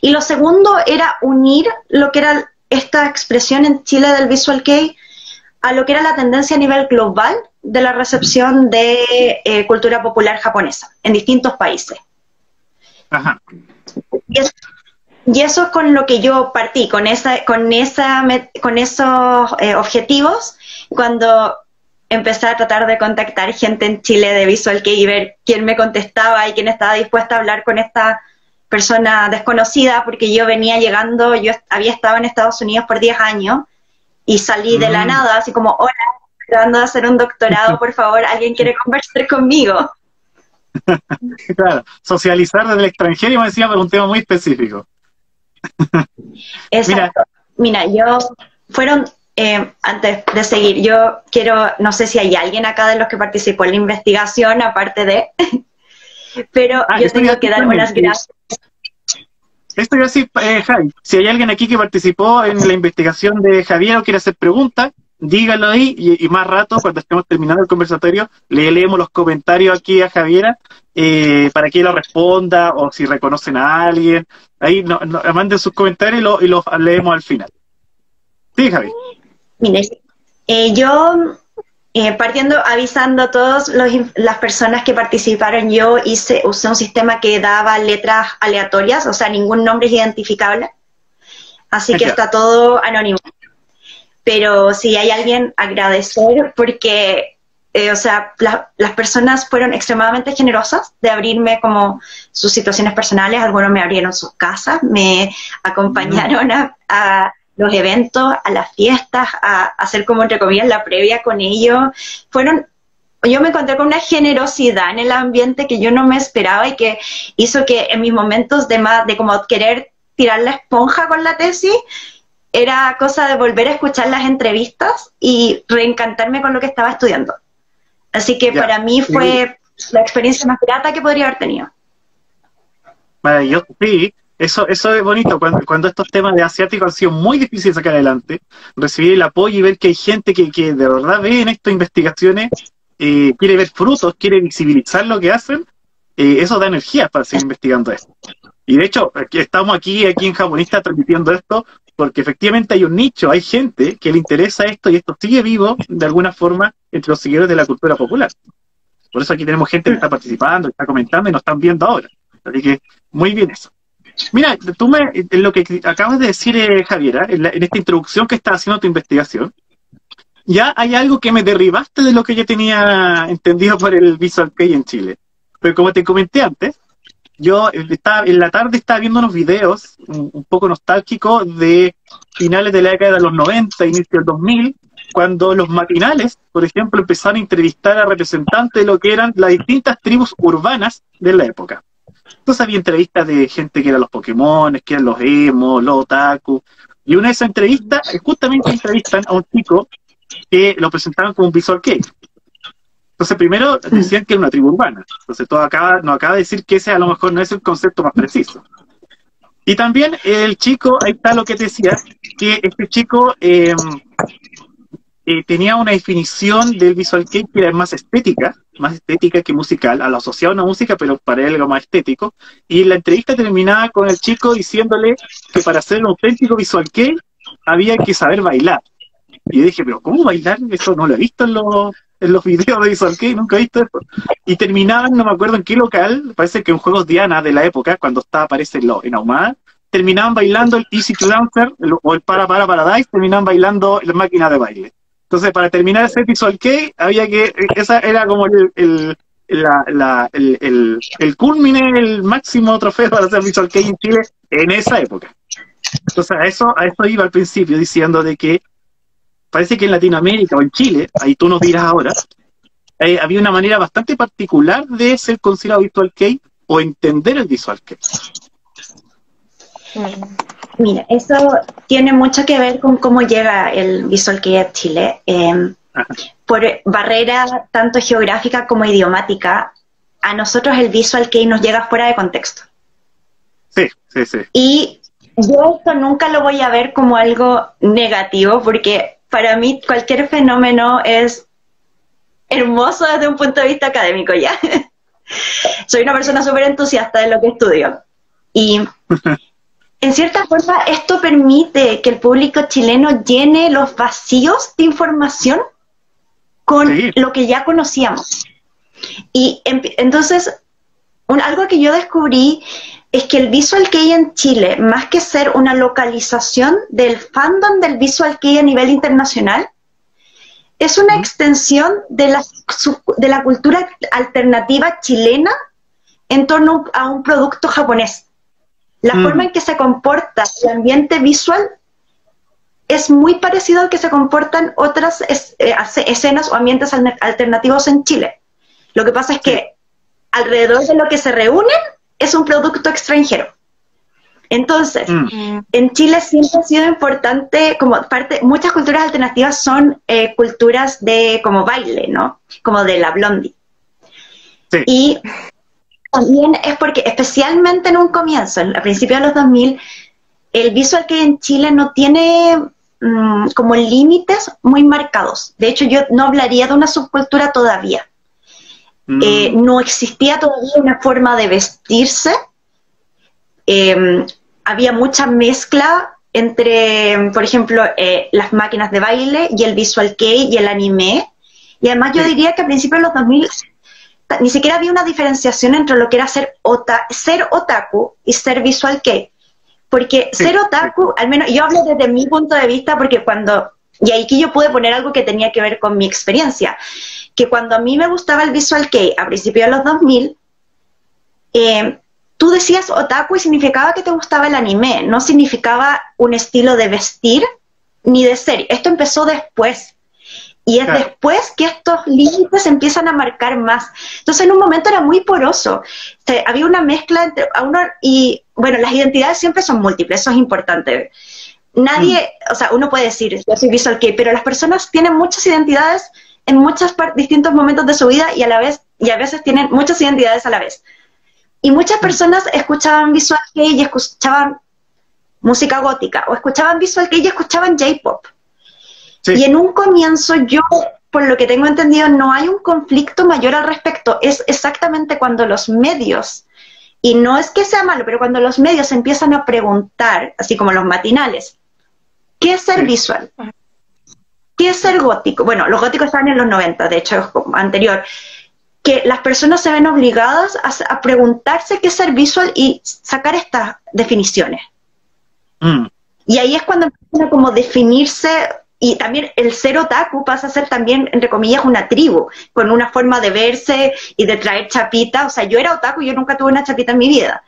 Y lo segundo era unir lo que era esta expresión en Chile del Visual Kei a lo que era la tendencia a nivel global de la recepción de eh, cultura popular japonesa en distintos países. Ajá. Y, eso, es con lo que yo partí, con, esa, con, esa, con esos eh, objetivos, cuando empecé a tratar de contactar gente en Chile de Visual Kei y ver quién me contestaba y quién estaba dispuesta a hablar con esta persona desconocida porque yo venía llegando, yo había estado en Estados Unidos por 10 años y salí de la mm. nada, así como, hola, tratando de hacer un doctorado, por favor, alguien quiere conversar conmigo. claro, socializar desde el extranjero y me decía por un tema muy específico. Exacto. Mira, yo fueron eh, antes de seguir, yo quiero, no sé si hay alguien acá de los que participó en la investigación, aparte de, pero ah, yo tengo que dar unas gracias. Esto iba a decir, eh, si hay alguien aquí que participó en la investigación de Javier o quiere hacer preguntas, dígalo ahí y, más rato, cuando estemos terminando el conversatorio, le leemos los comentarios aquí a Javiera eh, para que lo responda o si reconocen a alguien. Ahí no, manden sus comentarios y los leemos al final. Sí, Javi. Mire, eh, yo eh, partiendo, avisando a todas las personas que participaron, yo hice, usé un sistema que daba letras aleatorias, o sea, ningún nombre es identificable. Así que está todo anónimo. Pero si hay alguien, agradecer porque, eh, o sea, las personas fueron extremadamente generosas de abrirme como sus situaciones personales. Algunos me abrieron sus casas, me acompañaron a los eventos, a las fiestas, a, hacer como entre comillas la previa con ellos. Fueron, yo me encontré con una generosidad en el ambiente que yo no me esperaba y que hizo que en mis momentos de más, de como querer tirar la esponja con la tesis, era cosa de volver a escuchar las entrevistas y reencantarme con lo que estaba estudiando. Así que para mí fue la experiencia más grata que podría haber tenido. yo sí, eso, eso es bonito, cuando, estos temas de asiáticos han sido muy difíciles de sacar adelante, recibir el apoyo y ver que hay gente que, que de verdad ve en estas investigaciones, eh, quiere ver frutos, quiere visibilizar lo que hacen, eh, eso da energía para seguir investigando esto. Y de hecho, estamos aquí, aquí en Japonista transmitiendo esto, porque efectivamente hay un nicho, hay gente que le interesa esto y esto sigue vivo de alguna forma entre los seguidores de la cultura popular. Por eso aquí tenemos gente que está participando, que está comentando y nos están viendo ahora. Así que muy bien eso. Mira, tú me, lo que acabas de decir, eh, Javiera, en, esta introducción que estás haciendo tu investigación, ya hay algo que me derribaste de lo que yo tenía entendido por el Visual Kei en Chile. Pero como te comenté antes, yo estaba, en la tarde estaba viendo unos videos un, poco nostálgicos de finales de la década de los 90, inicio del 2000, cuando los matinales, por ejemplo, empezaron a entrevistar a representantes de lo que eran las distintas tribus urbanas de la época. Entonces había entrevistas de gente que eran los Pokémon, que eran los emo, los otaku. Y una de esas entrevistas, justamente entrevistan a un chico que lo presentaban como un visual cake. Entonces primero decían que era una tribu urbana. Entonces todo acaba, nos acaba de decir que ese a lo mejor no es el concepto más preciso. Y también el chico, ahí está lo que decía, que este chico eh, eh, tenía una definición del visual que era más estética, más estética que musical, a lo asociado a una música, pero para él algo más estético. Y la entrevista terminaba con el chico diciéndole que para hacer un auténtico visual kei había que saber bailar. Y yo dije, pero ¿cómo bailar? Eso no lo he visto en los, en los videos de Kei, nunca he visto eso. Y terminaban, no me acuerdo en qué local, parece que en Juegos Diana de la época, cuando estaba, parece, en, Ahumada, terminaban bailando el Easy to Dancer o el Para Para Paradise, terminaban bailando la máquina de baile. Entonces, para terminar ese Visual Kei, había que, esa era como el, el, la, el, el, culmine, el máximo trofeo para hacer Visual Kei en Chile en esa época. Entonces, a eso, a eso iba al principio, diciendo de que parece que en Latinoamérica o en Chile, ahí tú nos dirás ahora, eh, había una manera bastante particular de ser considerado Visual Kei o entender el Visual Kei. Mira, eso tiene mucho que ver con cómo llega el Visual Kei a Chile. Em, por barrera tanto geográfica como idiomática, a nosotros el Visual Kei nos llega fuera de contexto. Sí, sí, sí. Y yo esto nunca lo voy a ver como algo negativo, porque para mí cualquier fenómeno es hermoso desde un punto de vista académico ya. Soy una persona súper entusiasta de lo que estudio. Y en cierta forma, esto permite que el público chileno llene los vacíos de información con lo que ya conocíamos. Y entonces, algo que yo descubrí es que el Visual Kei en Chile, más que ser una localización del fandom del Visual Kei a nivel internacional, es una extensión de la, de la cultura alternativa chilena en torno a un producto japonés. La mm. forma en que se comporta el ambiente visual es muy parecido al que se comportan otras eh, escenas o ambientes alternativos en Chile. Lo que pasa es que alrededor de lo que se reúnen es un producto extranjero. Entonces, mm. en Chile siempre ha sido importante, como parte, muchas culturas alternativas son eh, culturas de como baile, ¿no? Como de la blondie. Y también es porque, especialmente en un comienzo, a principios de los 2000, el visual que en Chile no tiene mm, como límites muy marcados. De hecho, yo no hablaría de una subcultura todavía. Mm. Eh, no existía todavía una forma de vestirse. Em, había mucha mezcla entre, por ejemplo, eh, las máquinas de baile y el visual kei y el anime. Y además yo diría que a principios de los 2000 ni siquiera había una diferenciación entre lo que era ser, ser otaku y ser visual kei. Porque ser otaku, al menos yo hablo desde mi punto de vista, porque cuando, y aquí yo pude poner algo que tenía que ver con mi experiencia, que cuando a mí me gustaba el visual kei a principios de los 2000, eh, tú decías otaku y significaba que te gustaba el anime, no significaba un estilo de vestir ni de ser. Esto empezó después. Y es después que estos límites empiezan a marcar más. Entonces, en un momento era muy poroso. había una mezcla entre uno y, bueno, las identidades siempre son múltiples, eso es importante. Nadie, mm. o sea, uno puede decir, yo soy visual kei, pero las personas tienen muchas identidades en muchos distintos momentos de su vida y a la vez, y a veces tienen muchas identidades a la vez. Y muchas mm. personas escuchaban visual kei y escuchaban música gótica, o escuchaban visual kei y escuchaban J-pop y en un comienzo yo, por lo que tengo entendido, no hay un conflicto mayor al respecto. Es exactamente cuando los medios, y no es que sea malo, pero cuando los medios empiezan a preguntar, así como los matinales, ¿qué es ser visual? ¿Qué es ser gótico? Bueno, los góticos están en los 90, de hecho, anterior. Que las personas se ven obligadas a, preguntarse qué es ser visual y sacar estas definiciones. Mm. Y ahí es cuando empiezan a como definirse y también el ser otaku pasa a ser también, entre comillas, una tribu, con una forma de verse y de traer chapitas. O sea, yo era otaku y yo nunca tuve una chapita en mi vida.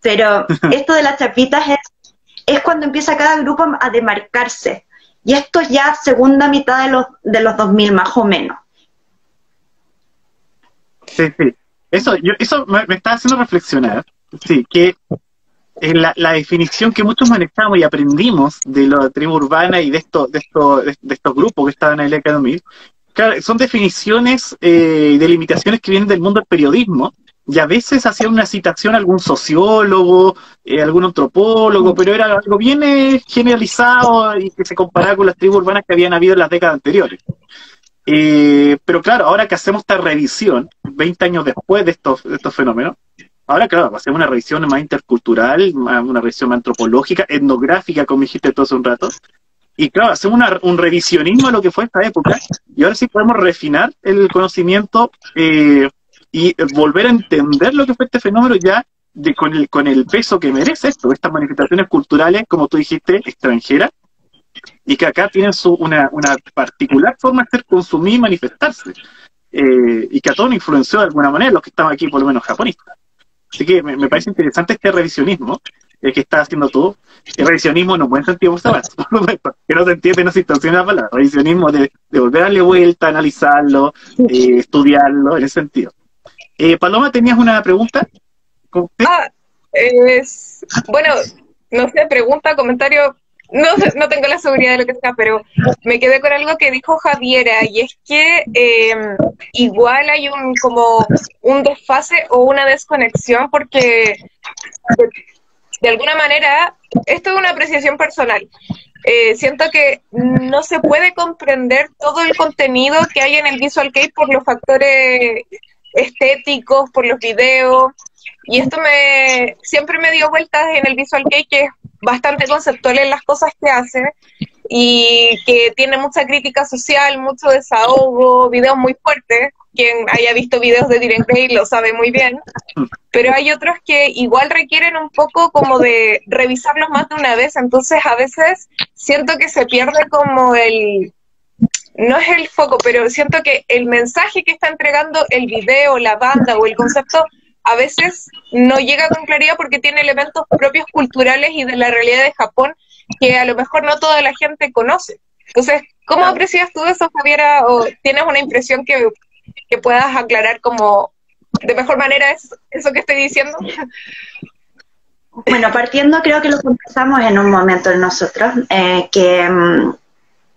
Pero esto de las chapitas es, es cuando empieza cada grupo a demarcarse. Y esto es ya segunda mitad de los, de los 2000 más o menos. Sí, sí. Eso, yo, eso me, está haciendo reflexionar. Sí, que la, la, definición que muchos manejamos y aprendimos de la tribu urbana y de, estos de, esto, de, estos grupos que estaban en el Academy, claro, son definiciones y eh, delimitaciones que vienen del mundo del periodismo, y a veces hacía una citación a algún sociólogo, eh, algún antropólogo, pero era algo bien eh, generalizado y que se comparaba con las tribus urbanas que habían habido en las décadas anteriores. pero claro, ahora que hacemos esta revisión, 20 años después de estos, de estos fenómenos, Ahora, claro, hacemos una revisión más intercultural, una revisión más antropológica, etnográfica, como dijiste todo hace un rato. Y claro, hacemos un revisionismo de lo que fue esta época, y ahora sí podemos refinar el conocimiento eh, y volver a entender lo que fue este fenómeno ya de, con, el, con el peso que merece esto, estas manifestaciones culturales, como tú dijiste, extranjeras, y que acá tienen su, una, una particular forma de ser consumir y manifestarse, eh, y que a todos nos influenció de alguna manera, los que estamos aquí, por lo menos japonistas. Así que me, parece interesante este revisionismo eh, que está haciendo tú. El revisionismo no buen sentido, que no se entiende, no se instanciona la palabra. Revisionismo de, volver a darle vuelta, analizarlo, eh, estudiarlo, en ese sentido. Eh, Paloma, ¿tenías una pregunta? Ah, es, bueno, no sé, pregunta, comentario, no, no tengo la seguridad de lo que sea, pero me quedé con algo que dijo Javiera, y es que eh, igual hay un como un desfase o una desconexión, porque de, alguna manera, esto es una apreciación personal. Eh, siento que no se puede comprender todo el contenido que hay en el Visual Kei por los factores estéticos, por los videos, y esto me siempre me dio vueltas en el Visual Kei, que es bastante conceptual en las cosas que hace y que tiene mucha crítica social, mucho desahogo, videos muy fuertes. Quien haya visto videos de Diren lo sabe muy bien. Pero hay otros que igual requieren un poco como de revisarlos más de una vez. Entonces a veces siento que se pierde como el, no es el foco, pero siento que el mensaje que está entregando el video, la banda o el concepto a veces no llega con claridad porque tiene elementos propios culturales y de la realidad de Japón que a lo mejor no toda la gente conoce. Entonces, ¿cómo aprecias tú eso, Javiera? ¿O tienes una impresión que, puedas aclarar como de mejor manera eso, eso que estoy diciendo? Bueno, partiendo creo que lo empezamos en un momento en nosotros, eh, que, mm,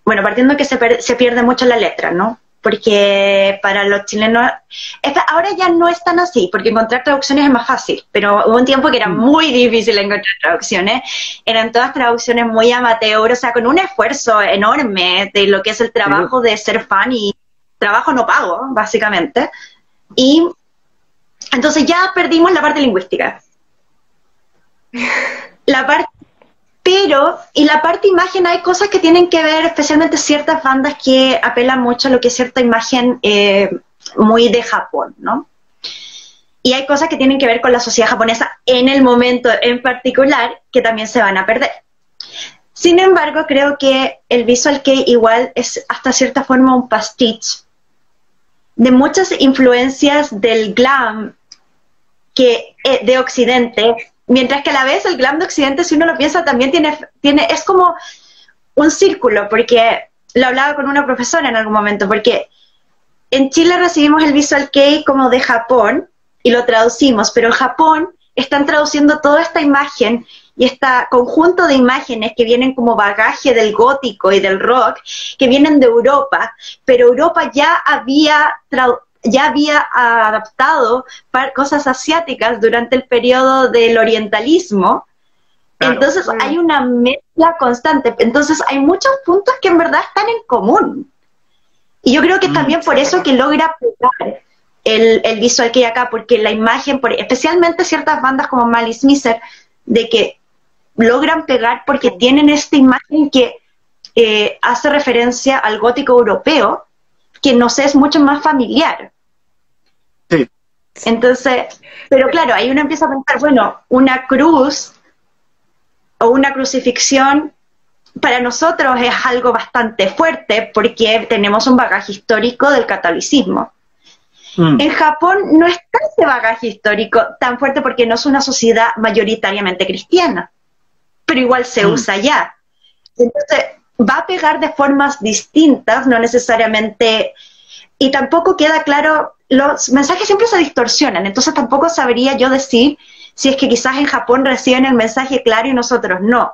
bueno, partiendo que se, se pierde mucho la letra, ¿no? porque para los chilenos, ahora ya no es tan así, porque encontrar traducciones es más fácil, pero hubo un tiempo que era mm. muy difícil encontrar traducciones, eran todas traducciones muy amateur, o sea, con un esfuerzo enorme de lo que es el trabajo de ser fan y trabajo no pago, básicamente, y entonces ya perdimos la parte lingüística. La parte pero, y la parte imagen, hay cosas que tienen que ver, especialmente ciertas bandas que apelan mucho a lo que es cierta imagen eh, muy de Japón, ¿no? Y hay cosas que tienen que ver con la sociedad japonesa en el momento en particular que también se van a perder. Sin embargo, creo que el Visual Kei igual es hasta cierta forma un pastiche de muchas influencias del glam que, eh, de Occidente Mientras que a la vez el glam de Occidente, si uno lo piensa, también tiene, tiene, es como un círculo, porque lo hablaba con una profesora en algún momento, porque en Chile recibimos el Visual Kei como de Japón y lo traducimos, pero en Japón están traduciendo toda esta imagen y este conjunto de imágenes que vienen como bagaje del gótico y del rock, que vienen de Europa, pero Europa ya había ya había adaptado cosas asiáticas durante el periodo del orientalismo. Entonces hay una mezcla constante. Entonces hay muchos puntos que en verdad están en común. Y yo creo que mm, también por eso que logra pegar el, el, visual que hay acá, porque la imagen, por, especialmente ciertas bandas como Malice Miser, de que logran pegar porque tienen esta imagen que eh, hace referencia al gótico europeo, que nos es mucho más familiar. Sí. Entonces, pero claro, ahí uno empieza a pensar, bueno, una cruz o una crucifixión para nosotros es algo bastante fuerte porque tenemos un bagaje histórico del catolicismo. Mm. En Japón no está ese bagaje histórico tan fuerte porque no es una sociedad mayoritariamente cristiana, pero igual se mm. usa ya. Entonces, va a pegar de formas distintas, no necesariamente, y tampoco queda claro, los mensajes siempre se distorsionan, entonces tampoco sabría yo decir si es que quizás en Japón reciben el mensaje claro y nosotros no.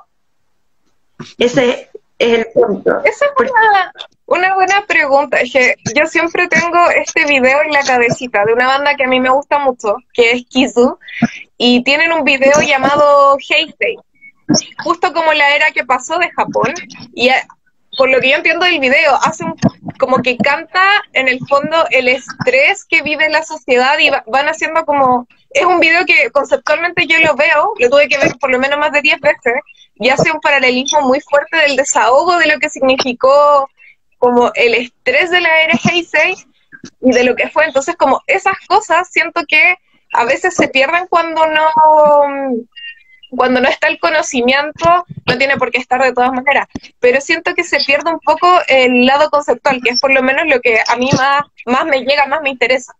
Ese es el punto. Esa es una, buena pregunta. Es que yo siempre tengo este video en la cabecita de una banda que a mí me gusta mucho, que es Kizu, y tienen un video llamado Heisei justo como la era que pasó de Japón, y por lo que yo entiendo del video, hace como que canta en el fondo el estrés que vive la sociedad y van haciendo como, es un video que conceptualmente yo lo veo, lo tuve que ver por lo menos más de 10 veces, y hace un paralelismo muy fuerte del desahogo de lo que significó como el estrés de la era Heisei y de lo que fue. Entonces, como esas cosas siento que a veces se pierden cuando no cuando no está el conocimiento, no tiene por qué estar de todas maneras, pero siento que se pierde un poco el lado conceptual, que es por lo menos lo que a mí más, más me llega, más me interesa.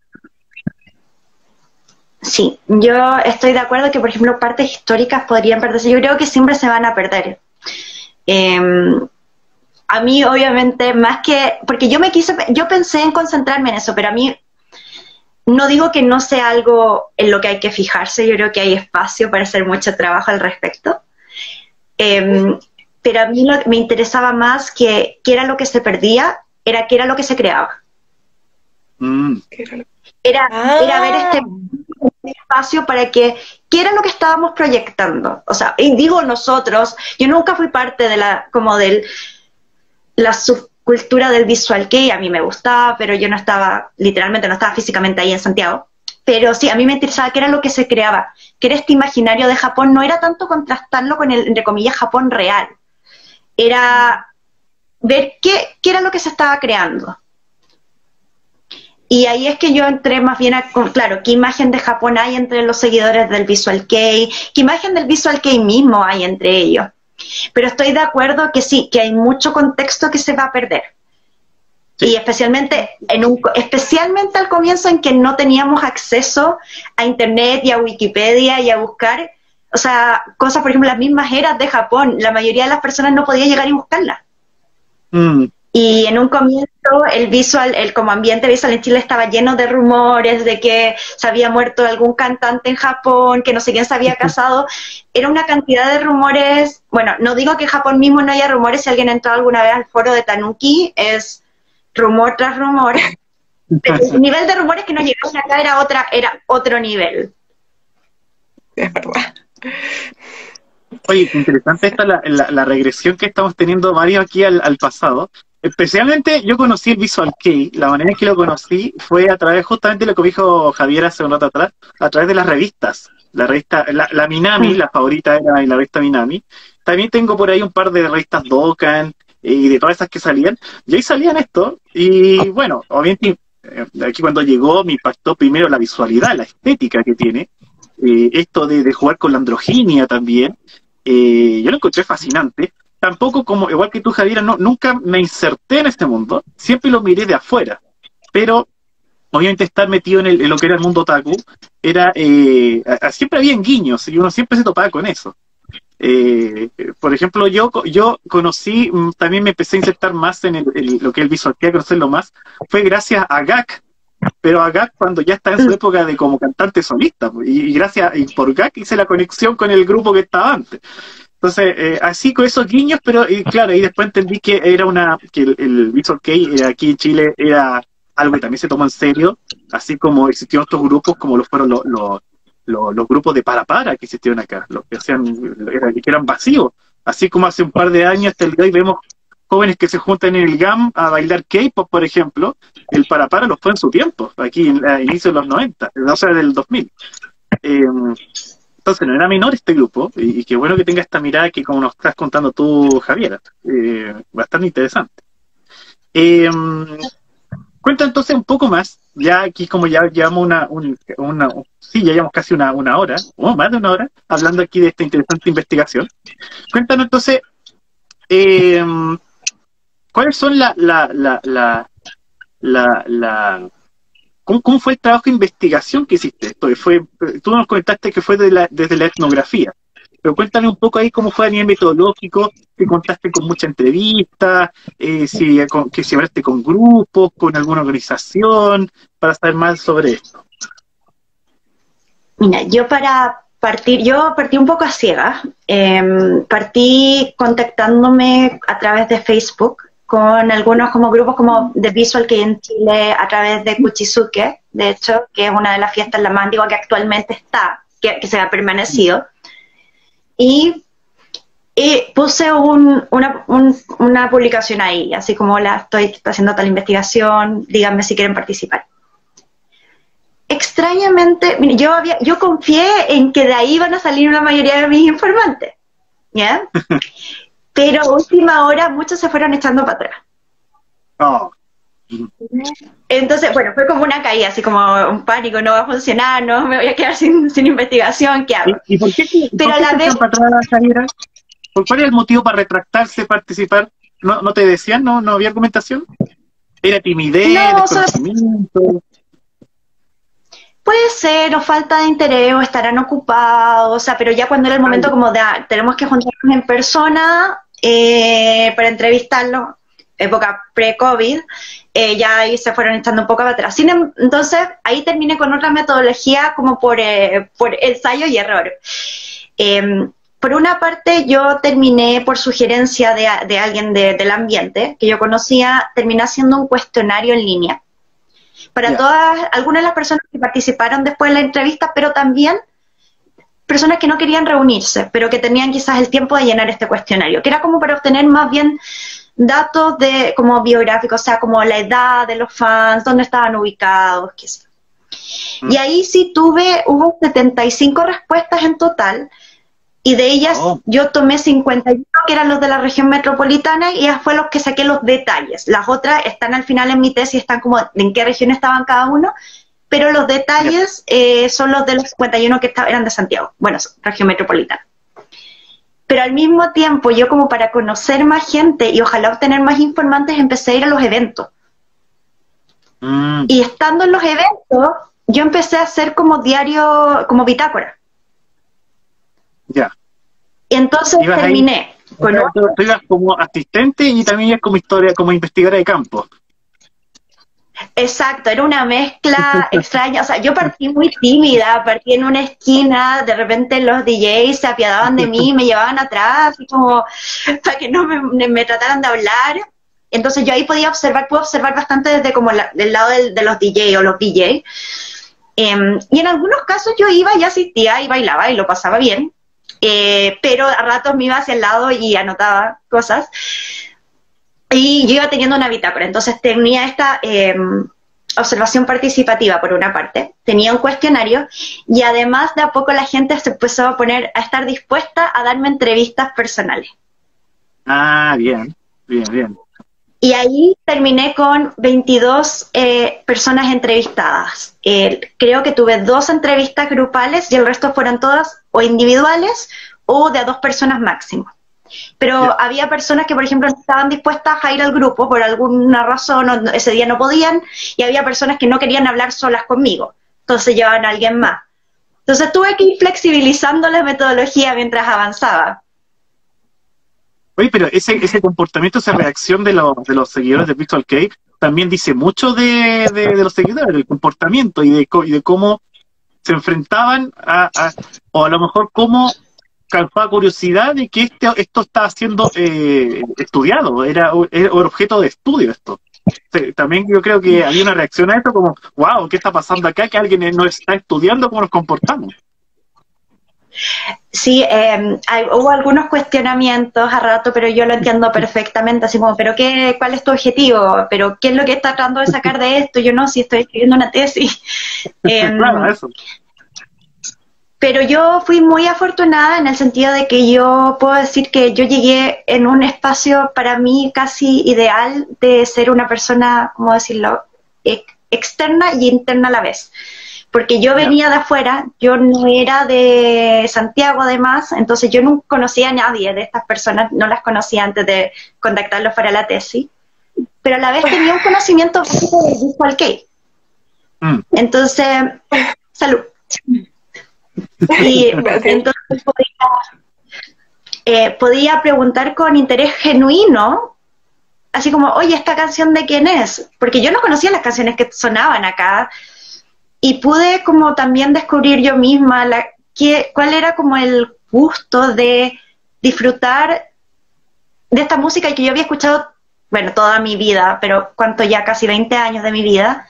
Sí, yo estoy de acuerdo que, por ejemplo, partes históricas podrían perderse. Yo creo que siempre se van a perder. Em, a mí, obviamente, más que. Porque yo me quise. Yo pensé en concentrarme en eso, pero a mí no digo que no sea algo en lo que hay que fijarse, yo creo que hay espacio para hacer mucho trabajo al respecto. Em, pero a mí lo, me interesaba más que qué era lo que se perdía, era qué era lo que se creaba. Mm. Era, era ver este espacio para que, qué era lo que estábamos proyectando. O sea, y digo nosotros, yo nunca fui parte de la, como del, la cultura del visual que a mí me gustaba, pero yo no estaba, literalmente no estaba físicamente ahí en Santiago. Pero sí, a mí me interesaba qué era lo que se creaba, que era este imaginario de Japón, no era tanto contrastarlo con el, entre comillas, Japón real, era ver qué, qué era lo que se estaba creando. Y ahí es que yo entré más bien a, claro, qué imagen de Japón hay entre los seguidores del Visual Kei, qué imagen del Visual Kei mismo hay entre ellos. Pero estoy de acuerdo que sí, que hay mucho contexto que se va a perder. Y especialmente, en un, especialmente al comienzo en que no teníamos acceso a Internet y a Wikipedia y a buscar, o sea, cosas, por ejemplo, las mismas eras de Japón, la mayoría de las personas no podía llegar y buscarlas. Mm. Y en un comienzo el visual, el como ambiente visual en Chile estaba lleno de rumores de que se había muerto algún cantante en Japón, que no sé quién se había casado. Era una cantidad de rumores. Bueno, no digo que en Japón mismo no haya rumores, si alguien entró alguna vez al foro de Tanuki, es rumor tras rumor. el nivel de rumores que nos llegaron acá era otra, era otro nivel. Es verdad. Oye, interesante esta la, la, regresión que estamos teniendo varios aquí al, al, pasado. Especialmente yo conocí el Visual Kei, la manera en que lo conocí fue a través justamente de lo que dijo Javier hace un rato atrás, a través de las revistas. La revista, la, Minami, mm. la favorita era la revista Minami. También tengo por ahí un par de revistas Dokkan y de todas esas que salían. Y ahí salían esto. Y bueno, obviamente eh, aquí cuando llegó me impactó primero la visualidad, la estética que tiene. Eh, esto de, de, jugar con la androginia también, eh, yo lo encontré fascinante. Tampoco como, igual que tú, Javiera, no, nunca me inserté en este mundo, siempre lo miré de afuera, pero obviamente estar metido en, el, lo que era el mundo otaku, era, eh, siempre había guiños y uno siempre se topaba con eso. Eh, por ejemplo, yo, yo conocí, mm, también me empecé a insertar más en lo que es el visual, que conocerlo más, fue gracias a GAC, pero a GAC cuando ya está en su mm. época de como cantante solista, pues, y, gracias, y por GAC hice la conexión con el grupo que estaba antes. Entonces, eh, así con esos guiños, pero y claro, y después entendí que era una, que el, el Visual Kei aquí en Chile era algo que también se tomó en serio, así como existieron otros grupos como lo fueron los, los, grupos de para para que existieron acá, los que hacían, que eran vacíos, así como hace un par de años hasta el día de vemos jóvenes que se juntan en el GAM a bailar K-pop, por ejemplo, el para para los fue en su tiempo, aquí a inicios de los 90, o sea, del 2000. Em, entonces, no era menor este grupo, y, qué bueno que tenga esta mirada que, como nos estás contando tú, Javiera, eh, bastante interesante. Eh, entonces un poco más, ya aquí como ya llevamos una, una, sí, ya llevamos casi una, una hora, o más de una hora, hablando aquí de esta interesante investigación. Cuéntanos entonces, eh, ¿Cuáles son la, la, la, la, la, ¿cómo, fue el trabajo de investigación que hiciste? Esto fue, tú nos comentaste que fue la, desde la etnografía, pero cuéntame un poco ahí cómo fue a nivel metodológico, si contaste con mucha entrevista, eh, si, si hablaste con grupos, con alguna organización, para saber más sobre esto. Mira, yo para, partir, yo partí un poco a ciegas. Em, partí contactándome a través de Facebook con algunos como grupos como de Visual que en Chile a través de Kuchisuke, de hecho, que es una de las fiestas la más antigua que actualmente está, que, se ha permanecido. Y, puse un, una, una, publicación ahí, así como la estoy haciendo tal investigación, díganme si quieren participar. Extrañamente, yo, yo confié en que de ahí van a salir una mayoría de mis informantes, ¿ya? pero última hora muchos se fueron echando para atrás. Oh. Entonces, bueno, fue como una caída, así como un pánico, no va a funcionar, no me voy a quedar sin, investigación, ¿qué hago? ¿Y, por qué, pero la vez... para atrás, ¿Por cuál era el motivo para retractarse, participar? ¿No, no te decían? ¿No, ¿No había argumentación? ¿Era timidez, no, Puede ser, o falta de interés, o estarán ocupados, o sea, pero ya cuando era el momento como de, ah, tenemos que juntarnos en persona eh, para entrevistarlo, época pre-COVID, eh, ya ahí se fueron echando un poco atrás. Em, entonces, ahí terminé con otra metodología como por, eh, por ensayo y error. Em, por una parte, yo terminé por sugerencia de, de alguien del ambiente que yo conocía, terminé haciendo un cuestionario en línea para todas, algunas de las personas que participaron después de la entrevista, pero también personas que no querían reunirse, pero que tenían quizás el tiempo de llenar este cuestionario, que era como para obtener más bien datos de como biográficos, o sea, como la edad de los fans, dónde estaban ubicados, qué sé. Mm. Y ahí sí tuve, hubo 75 respuestas en total, y de ellas oh. yo tomé 51 que eran los de la región metropolitana y ya fue los que saqué los detalles. Las otras están al final en mi tesis, están como en qué región estaban cada uno, pero los detalles eh, son los de los 51 que eran de Santiago, bueno, región metropolitana. Pero al mismo tiempo, yo como para conocer más gente y ojalá obtener más informantes, empecé a ir a los eventos. Mm. Y estando en los eventos, yo empecé a hacer como diario, como bitácora. Ya. Y entonces terminé tú, ibas como asistente y también ibas como historia, como investigadora de campo. Exacto, era una mezcla extraña. O sea, yo partí muy tímida, partí en una esquina, de repente los DJs se apiadaban de mí, me llevaban atrás, como para que no me, trataran de hablar. Entonces yo ahí podía observar, puedo observar bastante desde como del lado de los DJs o los DJs. Em, y en algunos casos yo iba y asistía y bailaba y lo pasaba bien, eh, pero a ratos me iba hacia el lado y anotaba cosas. Y yo iba teniendo una bitácora, entonces tenía esta em, observación participativa por una parte, tenía un cuestionario y además de a poco la gente se empezó a poner a estar dispuesta a darme entrevistas personales. Ah, bien, bien, bien. Y ahí terminé con 22 eh, personas entrevistadas. Eh, creo que tuve dos entrevistas grupales y el resto fueron todas o individuales o de a dos personas máximo. Pero había personas que, por ejemplo, no estaban dispuestas a ir al grupo por alguna razón, ese día no podían, y había personas que no querían hablar solas conmigo, entonces llevaban a alguien más. Entonces tuve que ir flexibilizando la metodología mientras avanzaba. Oye, pero ese, ese comportamiento, esa reacción de, los, de los seguidores de Visual Cake también dice mucho de, de, los seguidores, del comportamiento y de, y de cómo se enfrentaban a, o a lo mejor cómo causaba curiosidad de que este, esto estaba siendo eh, estudiado, era, era, objeto de estudio esto. También yo creo que había una reacción a esto como, wow, ¿qué está pasando acá? Que alguien nos está estudiando cómo nos comportamos. Sí, em, hubo algunos cuestionamientos a rato, pero yo lo entiendo perfectamente, así como, pero qué, ¿cuál es tu objetivo? ¿Pero qué es lo que está tratando de sacar de esto? Yo no, si estoy escribiendo una tesis. Em, claro, eso. Pero yo fui muy afortunada en el sentido de que yo puedo decir que yo llegué en un espacio para mí casi ideal de ser una persona, ¿cómo decirlo?, externa y interna a la vez porque yo venía de afuera, yo no era de Santiago además, entonces yo no conocía a nadie de estas personas, no las conocía antes de contactarlos para la tesis, pero a la vez tenía un conocimiento de Visual Kei. Mm. Entonces, salud. Y entonces podía, eh, podía preguntar con interés genuino, así como, oye, ¿esta canción de quién es? Porque yo no conocía las canciones que sonaban acá, y pude como también descubrir yo misma la, cuál era como el gusto de disfrutar de esta música que yo había escuchado, bueno, toda mi vida, pero cuánto ya casi 20 años de mi vida,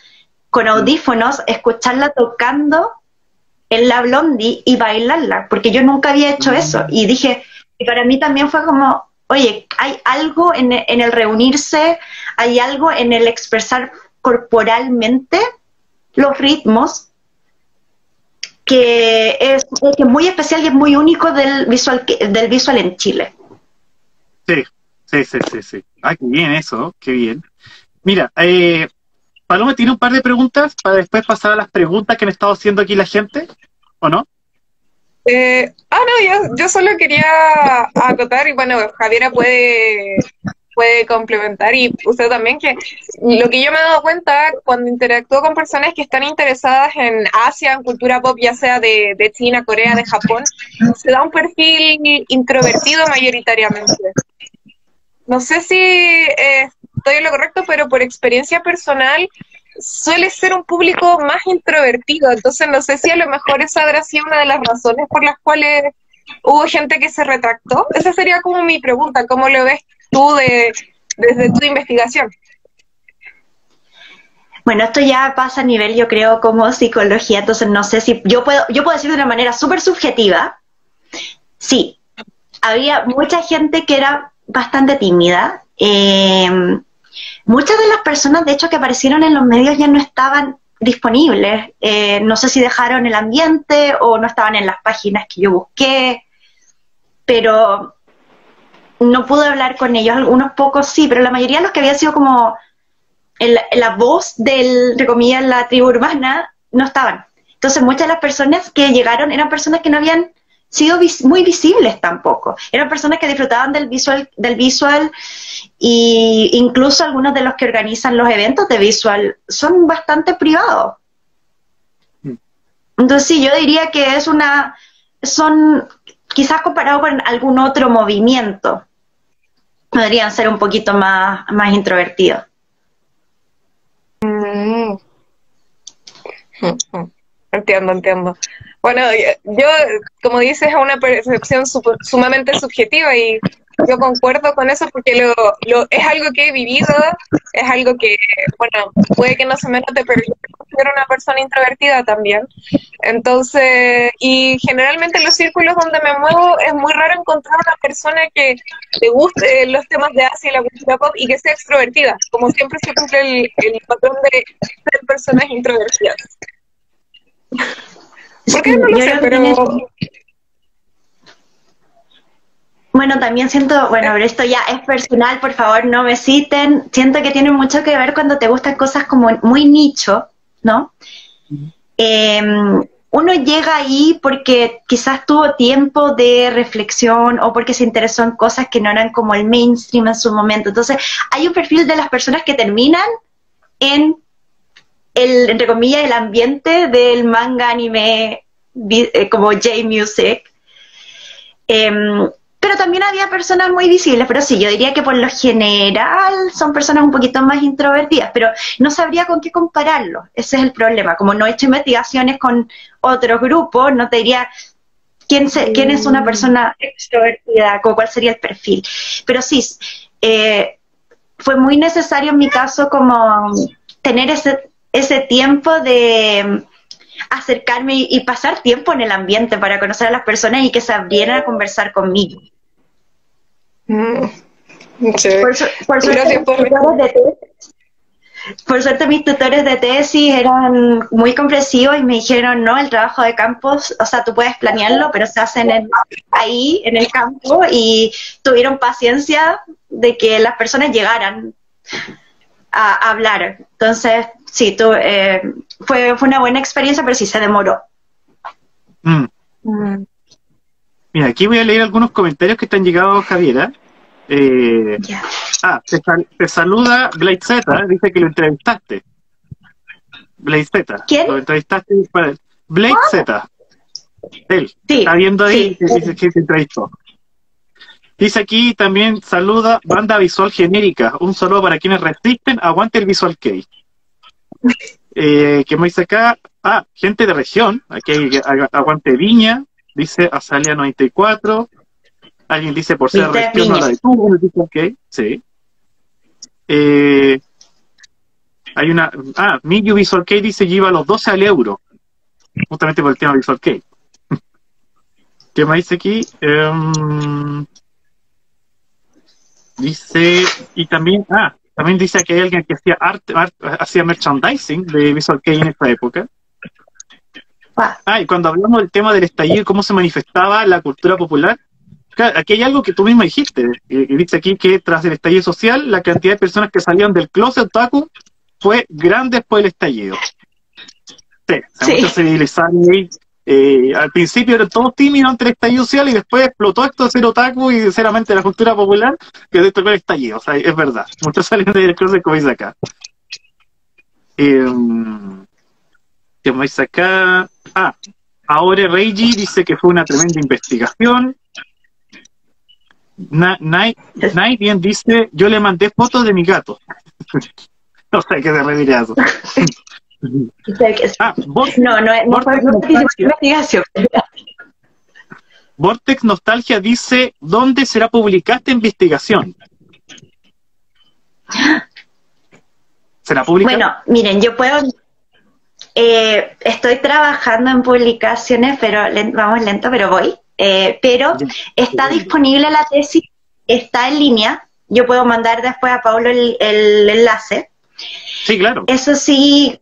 con audífonos, escucharla tocando en la blondie y bailarla, porque yo nunca había hecho eso. Y dije, y para mí también fue como, oye, hay algo en, en el reunirse, hay algo en el expresar corporalmente los ritmos, que es, muy especial y es muy único del visual, del visual en Chile. Sí, sí, sí, sí, sí. Ah, qué bien eso, qué bien. Mira, eh, Paloma tiene un par de preguntas para después pasar a las preguntas que han estado haciendo aquí la gente, ¿o no? Eh, ah, no, yo, yo solo quería acotar, y bueno, Javiera puede puede complementar y usted también que lo que yo me he dado cuenta cuando interactúo con personas que están interesadas en Asia, en cultura pop, ya sea de, China, Corea, de Japón, se da un perfil introvertido mayoritariamente. No sé si eh, estoy en lo correcto, pero por experiencia personal suele ser un público más introvertido, entonces no sé si a lo mejor esa habrá sido una de las razones por las cuales hubo gente que se retractó. Esa sería como mi pregunta, ¿cómo lo ves tú de, desde tu investigación? Bueno, esto ya pasa a nivel, yo creo, como psicología, entonces no sé si yo puedo, yo puedo decir de una manera súper subjetiva, sí, había mucha gente que era bastante tímida. Em, muchas de las personas, de hecho, que aparecieron en los medios ya no estaban disponibles. Eh, no sé si dejaron el ambiente o no estaban en las páginas que yo busqué, pero no pude hablar con ellos, algunos pocos sí, pero la mayoría de los que había sido como la voz del, entre comillas, la tribu urbana, no estaban. Entonces muchas de las personas que llegaron eran personas que no habían sido muy visibles tampoco. Eran personas que disfrutaban del visual, del visual y incluso algunos de los que organizan los eventos de visual son bastante privados. Mm. Entonces sí, yo diría que es una, son quizás comparado con algún otro movimiento, podrían ser un poquito más, más introvertidos. Mm. Entiendo, entiendo. Bueno, yo, como dices, es una percepción sumamente subjetiva y yo concuerdo con eso porque lo, lo, es algo que he vivido, es algo que, bueno, puede que no se me note, pero yo considero una persona introvertida también. Entonces, y generalmente en los círculos donde me muevo es muy raro encontrar una persona que le guste los temas de Asia y la cultura pop y que sea extrovertida. Como siempre se cumple el, el patrón de ser personas introvertidas. ¿Por qué no lo sé? Pero... Bueno, también siento, bueno, pero esto ya es personal, por favor, no me citen. Siento que tiene mucho que ver cuando te gustan cosas como muy nicho, ¿no? Em, uno llega ahí porque quizás tuvo tiempo de reflexión o porque se interesó en cosas que no eran como el mainstream en su momento. Entonces, hay un perfil de las personas que terminan en el, entre comillas, el ambiente del manga anime eh, como J-Music. Em, pero también había personas muy visibles, pero sí, yo diría que por lo general son personas un poquito más introvertidas, pero no sabría con qué compararlo, ese es el problema. Como no he hecho investigaciones con otros grupos, no te diría quién, quién es una persona extrovertida, cuál sería el perfil. Pero sí, eh, fue muy necesario en mi caso como tener ese, ese tiempo de acercarme y, pasar tiempo en el ambiente para conocer a las personas y que se abrieran a conversar conmigo. Mm. Por, suerte, por, suerte mis tutores de tesis eran muy comprensivos y me dijeron, no, el trabajo de campos, o sea, tú puedes planearlo, pero se hace ahí, en el campo, y tuvieron paciencia de que las personas llegaran a, hablar. Entonces, sí, tú, eh, fue, fue una buena experiencia, pero sí se demoró. Mm. Mm. Mira, aquí voy a leer algunos comentarios que te han llegado, Javiera. Eh, Ah, te, saluda Blade Z, dice que lo entrevistaste. Blade Z. ¿Quién? Lo entrevistaste para Blade ah. Z. Él. Sí, está viendo ahí dice que te entrevistó. Dice aquí también saluda banda visual genérica. Un saludo para quienes resisten. Aguante el visual key. Eh, ¿Qué me dice acá? Ah, gente de región. Aquí hay aguante Viña. Dice Azalia 94. Alguien dice por ser no la detuvo. Ok, sí. Eh, hay una. Ah, Miyu Visual Key dice lleva los 12 al euro. Justamente por el tema Visual Key. ¿Qué me dice aquí? Um, Dice, y también, ah, también dice que hay alguien que hacía arte, hacía merchandising de Visual Kei en esta época. Ah, y cuando hablamos del tema del estallido, cómo se manifestaba la cultura popular, aquí hay algo que tú mismo dijiste, y dice aquí que tras el estallido social, la cantidad de personas que salían del closet otaku fue grande después del estallido. Sí, sí. se ahí eh, al principio eran todos tímidos ante el estallido social y después explotó esto de ser otaku y sinceramente la cultura popular que de esto el estallido. O sea, es verdad. Muchos salen de closet como dice acá. Eh, ¿Qué dice acá? Ah, ahora Reiji dice que fue una tremenda investigación. Night, bien dice, yo le mandé fotos de mi gato. no sé qué se refiere a eso. Ah, no, no, no, investigación. Vortex Nostalgia dice, ¿dónde será publicada esta investigación? ¿Será publicada? Bueno, miren, yo puedo... Eh, estoy trabajando en publicaciones, pero vamos lento, pero voy. Eh, pero está disponible la tesis, está en línea. Yo puedo mandar después a Pablo el, el enlace. Sí, claro. Eso sí,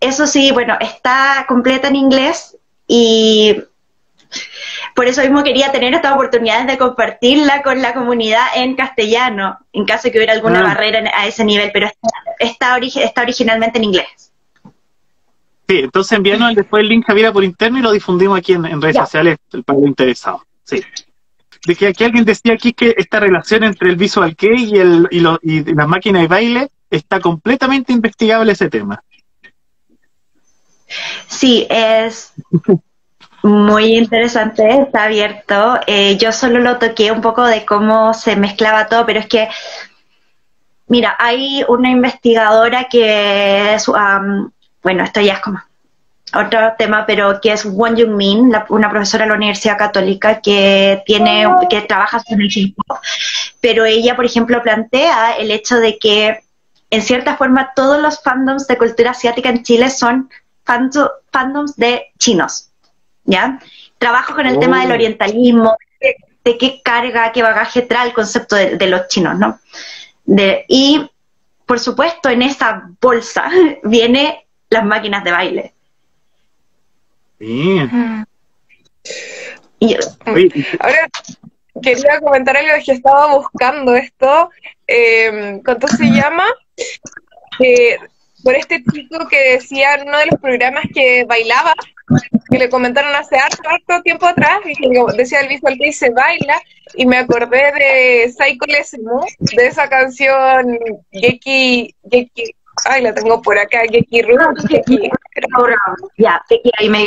eso sí, bueno, está completa en inglés y por eso mismo quería tener esta oportunidad de compartirla con la comunidad en castellano, en caso de que hubiera alguna ah. barrera a ese nivel, pero está, está, originalmente en inglés. Sí, entonces envíanos después el link, Javier, por interno y lo difundimos aquí en, redes sociales para los interesados. Sí. De que aquí alguien decía aquí que esta relación entre el Visual Kei y, el, y, y las máquinas de baile está completamente investigable ese tema. Sí, es... Muy interesante, está abierto. Eh, yo solo lo toqué un poco de cómo se mezclaba todo, pero es que, mira, hay una investigadora que es, bueno, esto ya es como otro tema, pero que es Won Jung Min, una profesora de la Universidad Católica que tiene, que trabaja en el hip pero ella, por ejemplo, plantea el hecho de que en cierta forma todos los fandoms de cultura asiática en Chile son fandoms de chinos, ¿ya? Trabajo con el tema del oh. orientalismo, de, qué carga, qué bagaje trae el concepto de, los chinos, ¿no? De, y, por supuesto, en esa bolsa viene las máquinas de baile. Bien. Ahora, quería comentar algo que estaba buscando esto. Eh, ¿Cuánto se llama? Eh, por este chico que decía en uno de los programas que bailaba, que le comentaron hace harto, tiempo atrás, y que decía el visual que dice baila, y me acordé de Psycho Lesemu, de esa canción Geki, Geki, ay, la tengo por acá, Geki Ru, Geki, ya, Geki ahí me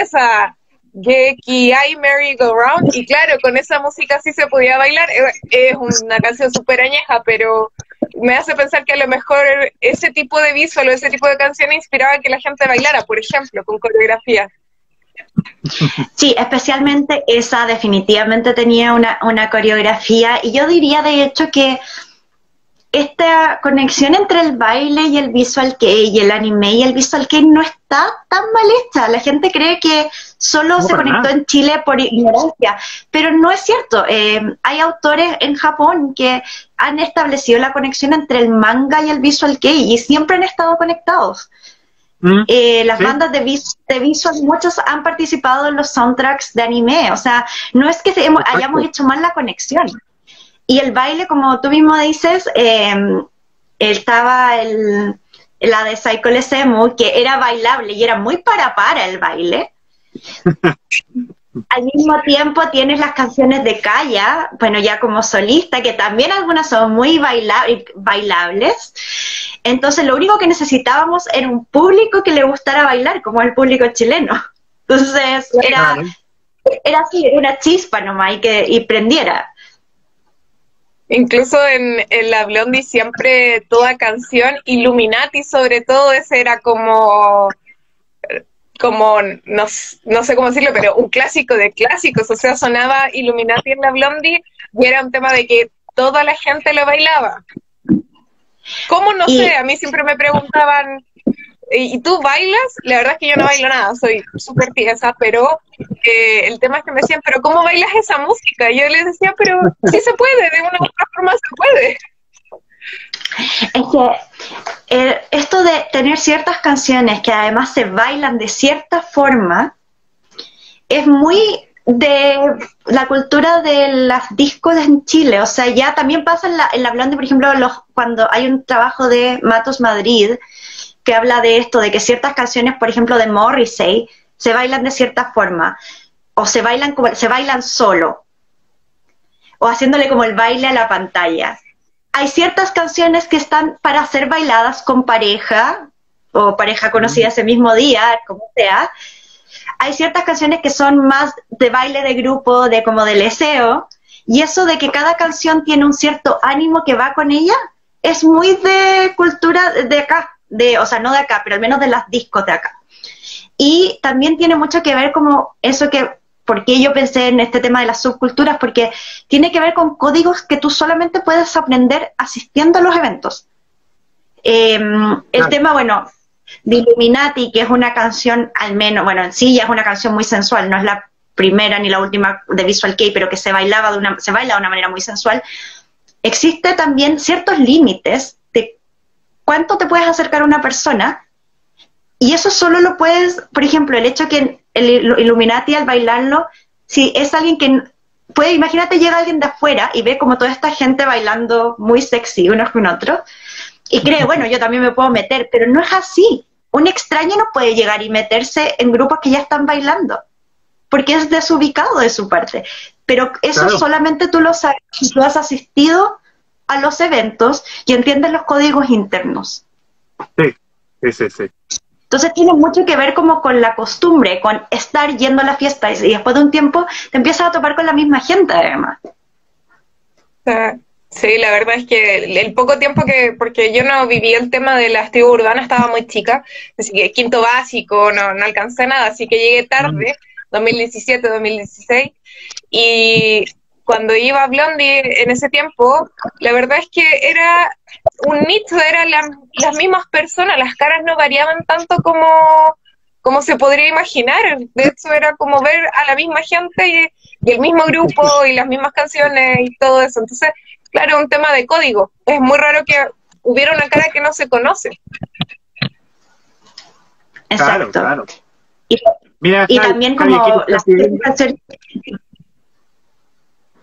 Esa, Geki I Merry Go Round, y claro, con esa música sí se podía bailar, es una canción súper añeja, pero me hace pensar que a lo mejor ese tipo de visual o ese tipo de canciones inspiraba a que la gente bailara, por ejemplo, con coreografía. Sí, especialmente esa definitivamente tenía una, una coreografía. Y yo diría de hecho que esta conexión entre el baile y el visual kei y el anime y el visual kei no está tan mal hecha. La gente cree que solo se conectó en Chile por ignorancia, pero no es cierto. Eh, hay autores en Japón que han establecido la conexión entre el manga y el visual kei y siempre han estado conectados. Mm, eh, las bandas de, de visual, muchos han participado en los soundtracks de anime, o sea, no es que hayamos hecho mal la conexión. Y el baile, como tú mismo dices, eh, estaba el, la de Psycho Semu, que era bailable y era muy para para el baile. Al mismo tiempo tienes las canciones de Kaya, bueno, ya como solista, que también algunas son muy bailables. Entonces, lo único que necesitábamos era un público que le gustara bailar, como el público chileno. Entonces, era, era así, una chispa nomás y que y prendiera. Incluso en, la Blondie siempre toda canción, Illuminati sobre todo, ese era como, como no, no sé cómo decirlo, pero un clásico de clásicos, o sea, sonaba Illuminati en la Blondie y era un tema de que toda la gente lo bailaba. ¿Cómo no sé? A mí siempre me preguntaban, ¿Y tú bailas? La verdad es que yo no bailo nada, soy súper tiesa, pero eh, el tema es que me decían, ¿pero cómo bailas esa música? Y yo les decía, pero sí se puede, de una u otra forma se puede. Es que eh, esto de tener ciertas canciones que además se bailan de cierta forma es muy de la cultura de las discos en Chile. O sea, ya también pasa en la, en la Blonde, por ejemplo, los, cuando hay un trabajo de Matos Madrid, que habla de esto, de que ciertas canciones, por ejemplo, de Morrissey, se bailan de cierta forma, o se bailan, como, se bailan solo, o haciéndole como el baile a la pantalla. Hay ciertas canciones que están para ser bailadas con pareja, o pareja conocida ese mismo día, como sea. Hay ciertas canciones que son más de baile de grupo, de como de leseo, y eso de que cada canción tiene un cierto ánimo que va con ella, es muy de cultura de acá, de, o sea, no de acá, pero al menos de las discos de acá. Y también tiene mucho que ver como eso que, ¿por qué yo pensé en este tema de las subculturas? Porque tiene que ver con códigos que tú solamente puedes aprender asistiendo a los eventos. Em, el tema, bueno, de Illuminati, que es una canción, al menos, bueno, en sí ya es una canción muy sensual, no es la primera ni la última de Visual Kei, pero que se bailaba de una, se baila de una manera muy sensual. Existe también ciertos límites cuánto te puedes acercar a una persona. Y eso solo lo puedes, por ejemplo, el hecho que el Illuminati al bailarlo, si es alguien que puede, imagínate llega alguien de afuera y ve como toda esta gente bailando muy sexy unos con otros y cree, bueno, yo también me puedo meter, pero no es así. Un extraño no puede llegar y meterse en grupos que ya están bailando, porque es desubicado de su parte. Pero eso solamente tú lo sabes, tú has asistido a los eventos y entiendes los códigos internos. Sí, sí, sí. Entonces tiene mucho que ver como con la costumbre, con estar yendo a la fiesta y después de un tiempo te empiezas a topar con la misma gente además. Sí, la verdad es que el poco tiempo que, porque yo no viví el tema de la tribu urbana, estaba muy chica, así que quinto básico, no, no alcancé nada, así que llegué tarde, 2017, 2016, y cuando iba a Blondie en ese tiempo, la verdad es que era un nicho, eran las mismas personas, las caras no variaban tanto como, como se podría imaginar. De hecho, era como ver a la misma gente y, el mismo grupo y las mismas canciones y todo eso. Entonces, claro, un tema de código. Es muy raro que hubiera una cara que no se conoce. Exacto. Claro, Y, y también como las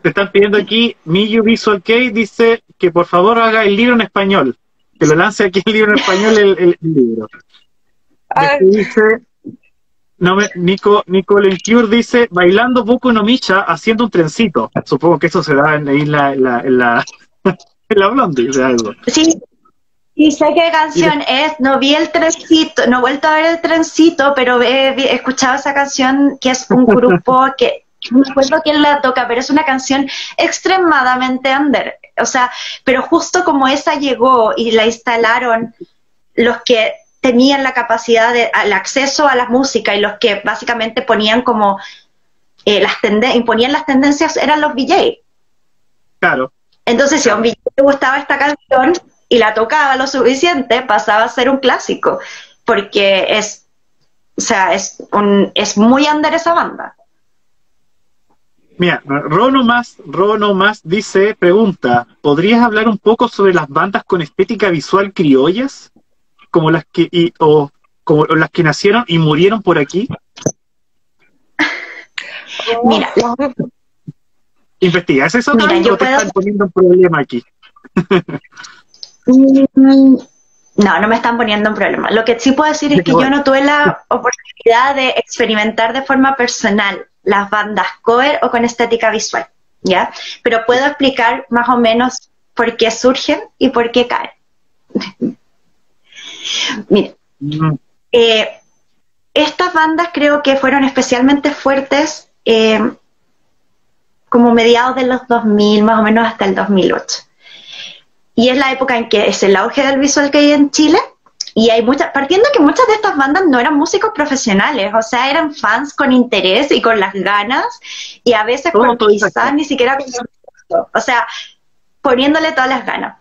te están pidiendo aquí, Miyu Visual K dice que por favor haga el libro en español. Que lo lance aquí el libro en español, el, libro. dice, no me, Nico, Nico Lencure dice, bailando Boku no Micha haciendo un trencito. Supongo que eso se da en, en la, en la, en la, en la blondie, o sea, algo. Sí, y sé qué canción es, no vi el trencito, no he vuelto a ver el trencito, pero he, escuchado esa canción que es un grupo que no recuerdo quién la toca, pero es una canción extremadamente under. O sea, pero justo como esa llegó y la instalaron los que tenían la capacidad de el acceso a la música y los que básicamente ponían como eh, las imponían las tendencias eran los VJ. Claro. Entonces, si a un VJ le gustaba esta canción y la tocaba lo suficiente, pasaba a ser un clásico, porque es, o sea, es, un, es muy under esa banda. Mira, Rono más, Rono más dice, pregunta, ¿podrías hablar un poco sobre las bandas con estética visual criollas? Como las que, y, o como las que nacieron y murieron por aquí. Mira, investiga, ¿es eso Mira, yo te están poniendo un problema aquí? Mm, no, no me están poniendo un problema. Lo que sí puedo decir es que yo no tuve la oportunidad de experimentar de forma personal las bandas cover o con estética visual, ¿ya? Pero puedo explicar más o menos por qué surgen y por qué caen. Mira, eh, estas bandas creo que fueron especialmente fuertes eh, como mediados de los 2000, más o menos hasta el 2008. Y es la época en que es el auge del visual que hay en Chile y hay muchas, partiendo que muchas de estas bandas no eran músicos profesionales, o sea, eran fans con interés y con las ganas, y a veces con quizás ni siquiera con o sea, poniéndole todas las ganas.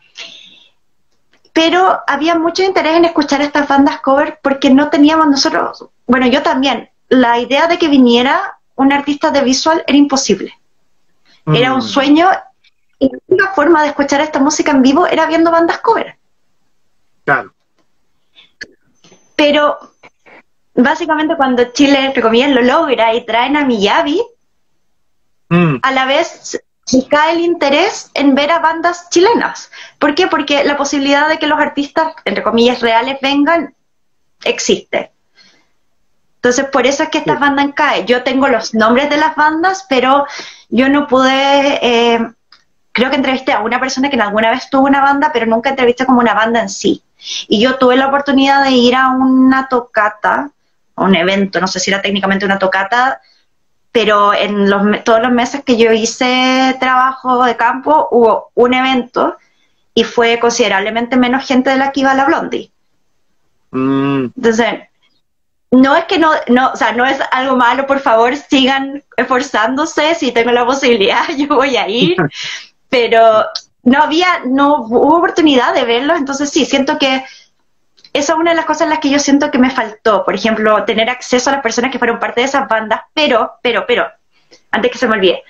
Pero había mucho interés en escuchar estas bandas cover porque no teníamos nosotros, bueno, yo también, la idea de que viniera un artista de visual era imposible. Era un mm. sueño y la única forma de escuchar esta música en vivo era viendo bandas cover. Claro. Pero básicamente cuando Chile, entre comillas, lo logra y traen a Miyavi, mm. a la vez se cae el interés en ver a bandas chilenas. ¿Por qué? Porque la posibilidad de que los artistas, entre comillas, reales vengan, existe. Entonces, por eso es que estas bandas caen. Yo tengo los nombres de las bandas, pero yo no pude, eh, creo que entrevisté a una persona que alguna vez tuvo una banda, pero nunca entrevisté como una banda en sí. Y yo tuve la oportunidad de ir a una tocata, a un evento, no sé si era técnicamente una tocata, pero en los, todos los meses que yo hice trabajo de campo hubo un evento y fue considerablemente menos gente de la que iba a la Blondie. Mm. Entonces, no es que no, no, o sea, no es algo malo, por favor, sigan esforzándose, si tengo la posibilidad, yo voy a ir, pero no había, no hubo oportunidad de verlos, entonces sí, siento que esa es una de las cosas en las que yo siento que me faltó, por ejemplo, tener acceso a las personas que fueron parte de esas bandas, pero, pero, pero, antes que se me olvide,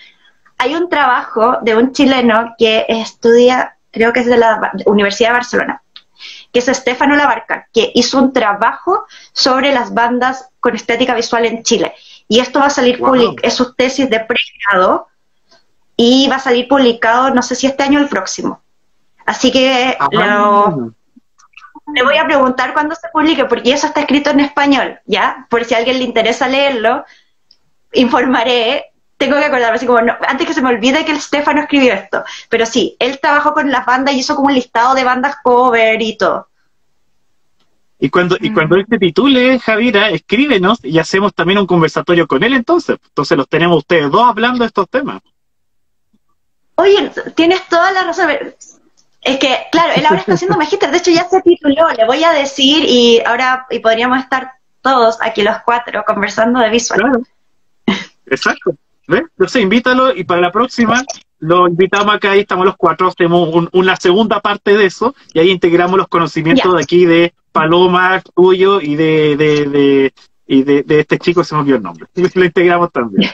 hay un trabajo de un chileno que estudia, creo que es de la Universidad de Barcelona, que es Estefano Labarca, que hizo un trabajo sobre las bandas con estética visual en Chile. Y esto va a salir público, es su tesis de pregrado, y va a salir publicado, no sé si este año o el próximo. Así que ah, le voy a preguntar cuándo se publique, porque eso está escrito en español, ¿ya? Por si a alguien le interesa leerlo, informaré. Tengo que acordarme, así como, antes que se me olvide que el Stefano escribió esto. Pero sí, él trabajó con las bandas y hizo como un listado de bandas cover y todo. Y cuando, y cuando él se titule, Javiera, escríbenos y hacemos también un conversatorio con él entonces. Entonces los tenemos ustedes dos hablando de estos temas. Oye, tienes toda la razón. Es que, claro, él ahora está haciendo magíster, de hecho ya se tituló, le voy a decir, y ahora y podríamos estar todos aquí los cuatro conversando de visual. Claro. Exacto. ¿Ves? Entonces invítalo y para la próxima lo invitamos acá, ahí estamos los cuatro, hacemos una segunda parte de eso y ahí integramos los conocimientos de aquí de Paloma, tuyo y de, de, de y de, este chico se me olvidó el nombre. lo integramos también.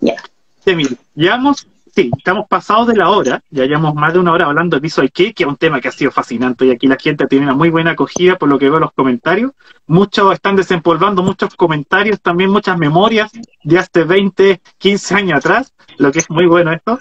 Ya. Yeah. llevamos Sí, estamos pasados de la hora, ya llevamos más de una hora hablando de Visual Kei, que es un tema que ha sido fascinante y aquí la gente tiene una muy buena acogida por lo que veo en los comentarios. Muchos están desempolvando muchos comentarios, también muchas memorias de hace 20, 15 años atrás, lo que es muy bueno esto.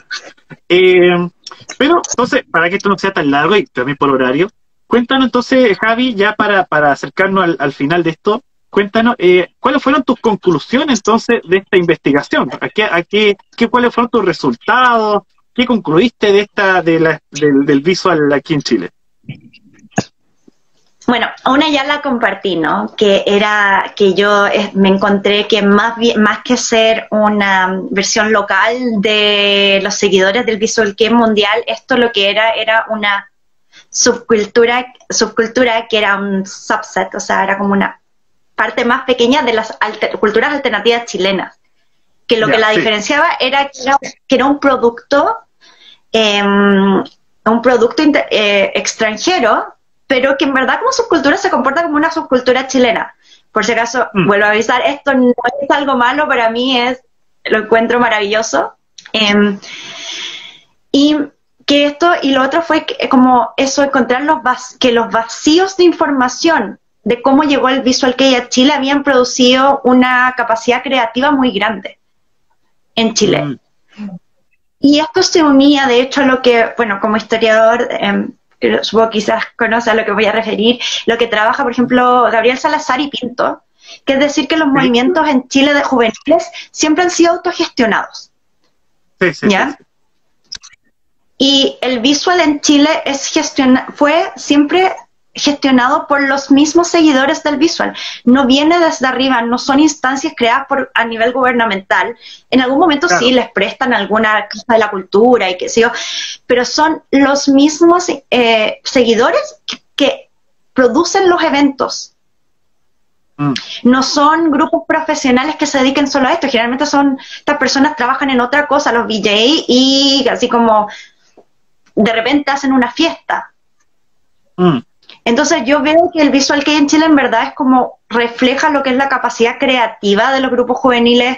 Eh, pero entonces, para que esto no sea tan largo y también por horario, cuéntanos entonces, Javi, ya para, para acercarnos al, al final de esto, cuéntanos, eh, ¿cuáles fueron tus conclusiones entonces de esta investigación? ¿A qué, a qué, ¿Cuáles fueron tus resultados? ¿Qué concluiste de esta de la, del, visual aquí en Chile? Bueno, una ya la compartí, ¿no? Que era que yo eh, me encontré que más más que ser una versión local de los seguidores del Visual Kei mundial, esto lo que era era una subcultura, subcultura que era un subset, o sea, era como una parte más pequeña de las culturas alternativas chilenas, que lo que la diferenciaba era que, era un producto, em, un producto eh, extranjero, pero que en verdad como subcultura se comporta como una subcultura chilena. Por si acaso, mm. vuelvo a avisar, esto no es algo malo, para mí es, lo encuentro maravilloso. Em, y que esto, y lo otro fue como eso, encontrar los que los vacíos de información de cómo llegó el Visual Kei a Chile habían producido una capacidad creativa muy grande en Chile. Mm. Y esto se unía, de hecho, a lo que, bueno, como historiador, eh, supongo quizás conoce a lo que voy a referir, lo que trabaja, por ejemplo, Gabriel Salazar y Pinto, que es decir que los movimientos en Chile de juveniles siempre han sido autogestionados. Sí, sí, ¿Ya? Y el visual en Chile es gestiona fue siempre gestionado por los mismos seguidores del visual. No viene desde arriba, no son instancias creadas por, a nivel gubernamental. En algún momento sí les prestan alguna cosa de la cultura y qué sé yo, pero son los mismos eh, seguidores que, producen los eventos. Mm. No son grupos profesionales que se dediquen solo a esto, generalmente son, estas personas trabajan en otra cosa, los VJ, y así como de repente hacen una fiesta. Mm. Entonces yo veo que el Visual Kei en Chile en verdad es como refleja lo que es la capacidad creativa de los grupos juveniles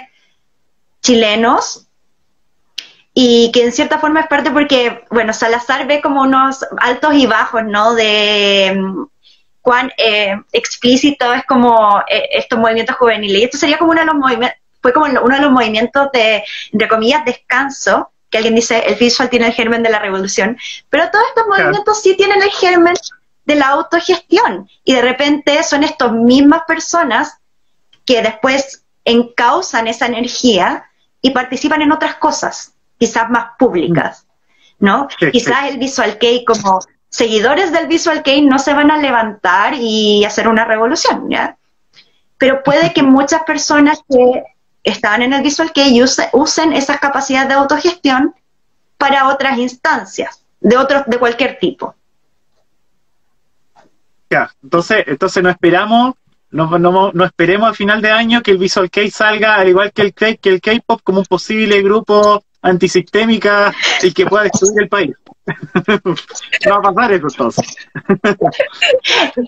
chilenos y que en cierta forma es parte porque, bueno, Salazar ve como unos altos y bajos, ¿no? De mm, cuán eh, explícito es como eh, estos movimientos juveniles. Y esto sería como uno de los movimientos, fue como uno de los movimientos de, entre comillas, descanso, que alguien dice, el visual tiene el germen de la revolución, pero todos estos movimientos sí tienen el germen de la autogestión. Y de repente son estas mismas personas que después encausan esa energía y participan en otras cosas, quizás más públicas, ¿no? quizás el Visual Kei como seguidores del Visual Kei no se van a levantar y hacer una revolución, ¿ya? Pero puede que muchas personas que estaban en el Visual Kei usen esas capacidades de autogestión para otras instancias, de otros, de cualquier tipo entonces, entonces no esperamos, no, no, esperemos a final de año que el Visual Kei salga, al igual que el K, que el K-pop, como un posible grupo antisistémica y que pueda destruir el país. no va a pasar eso entonces.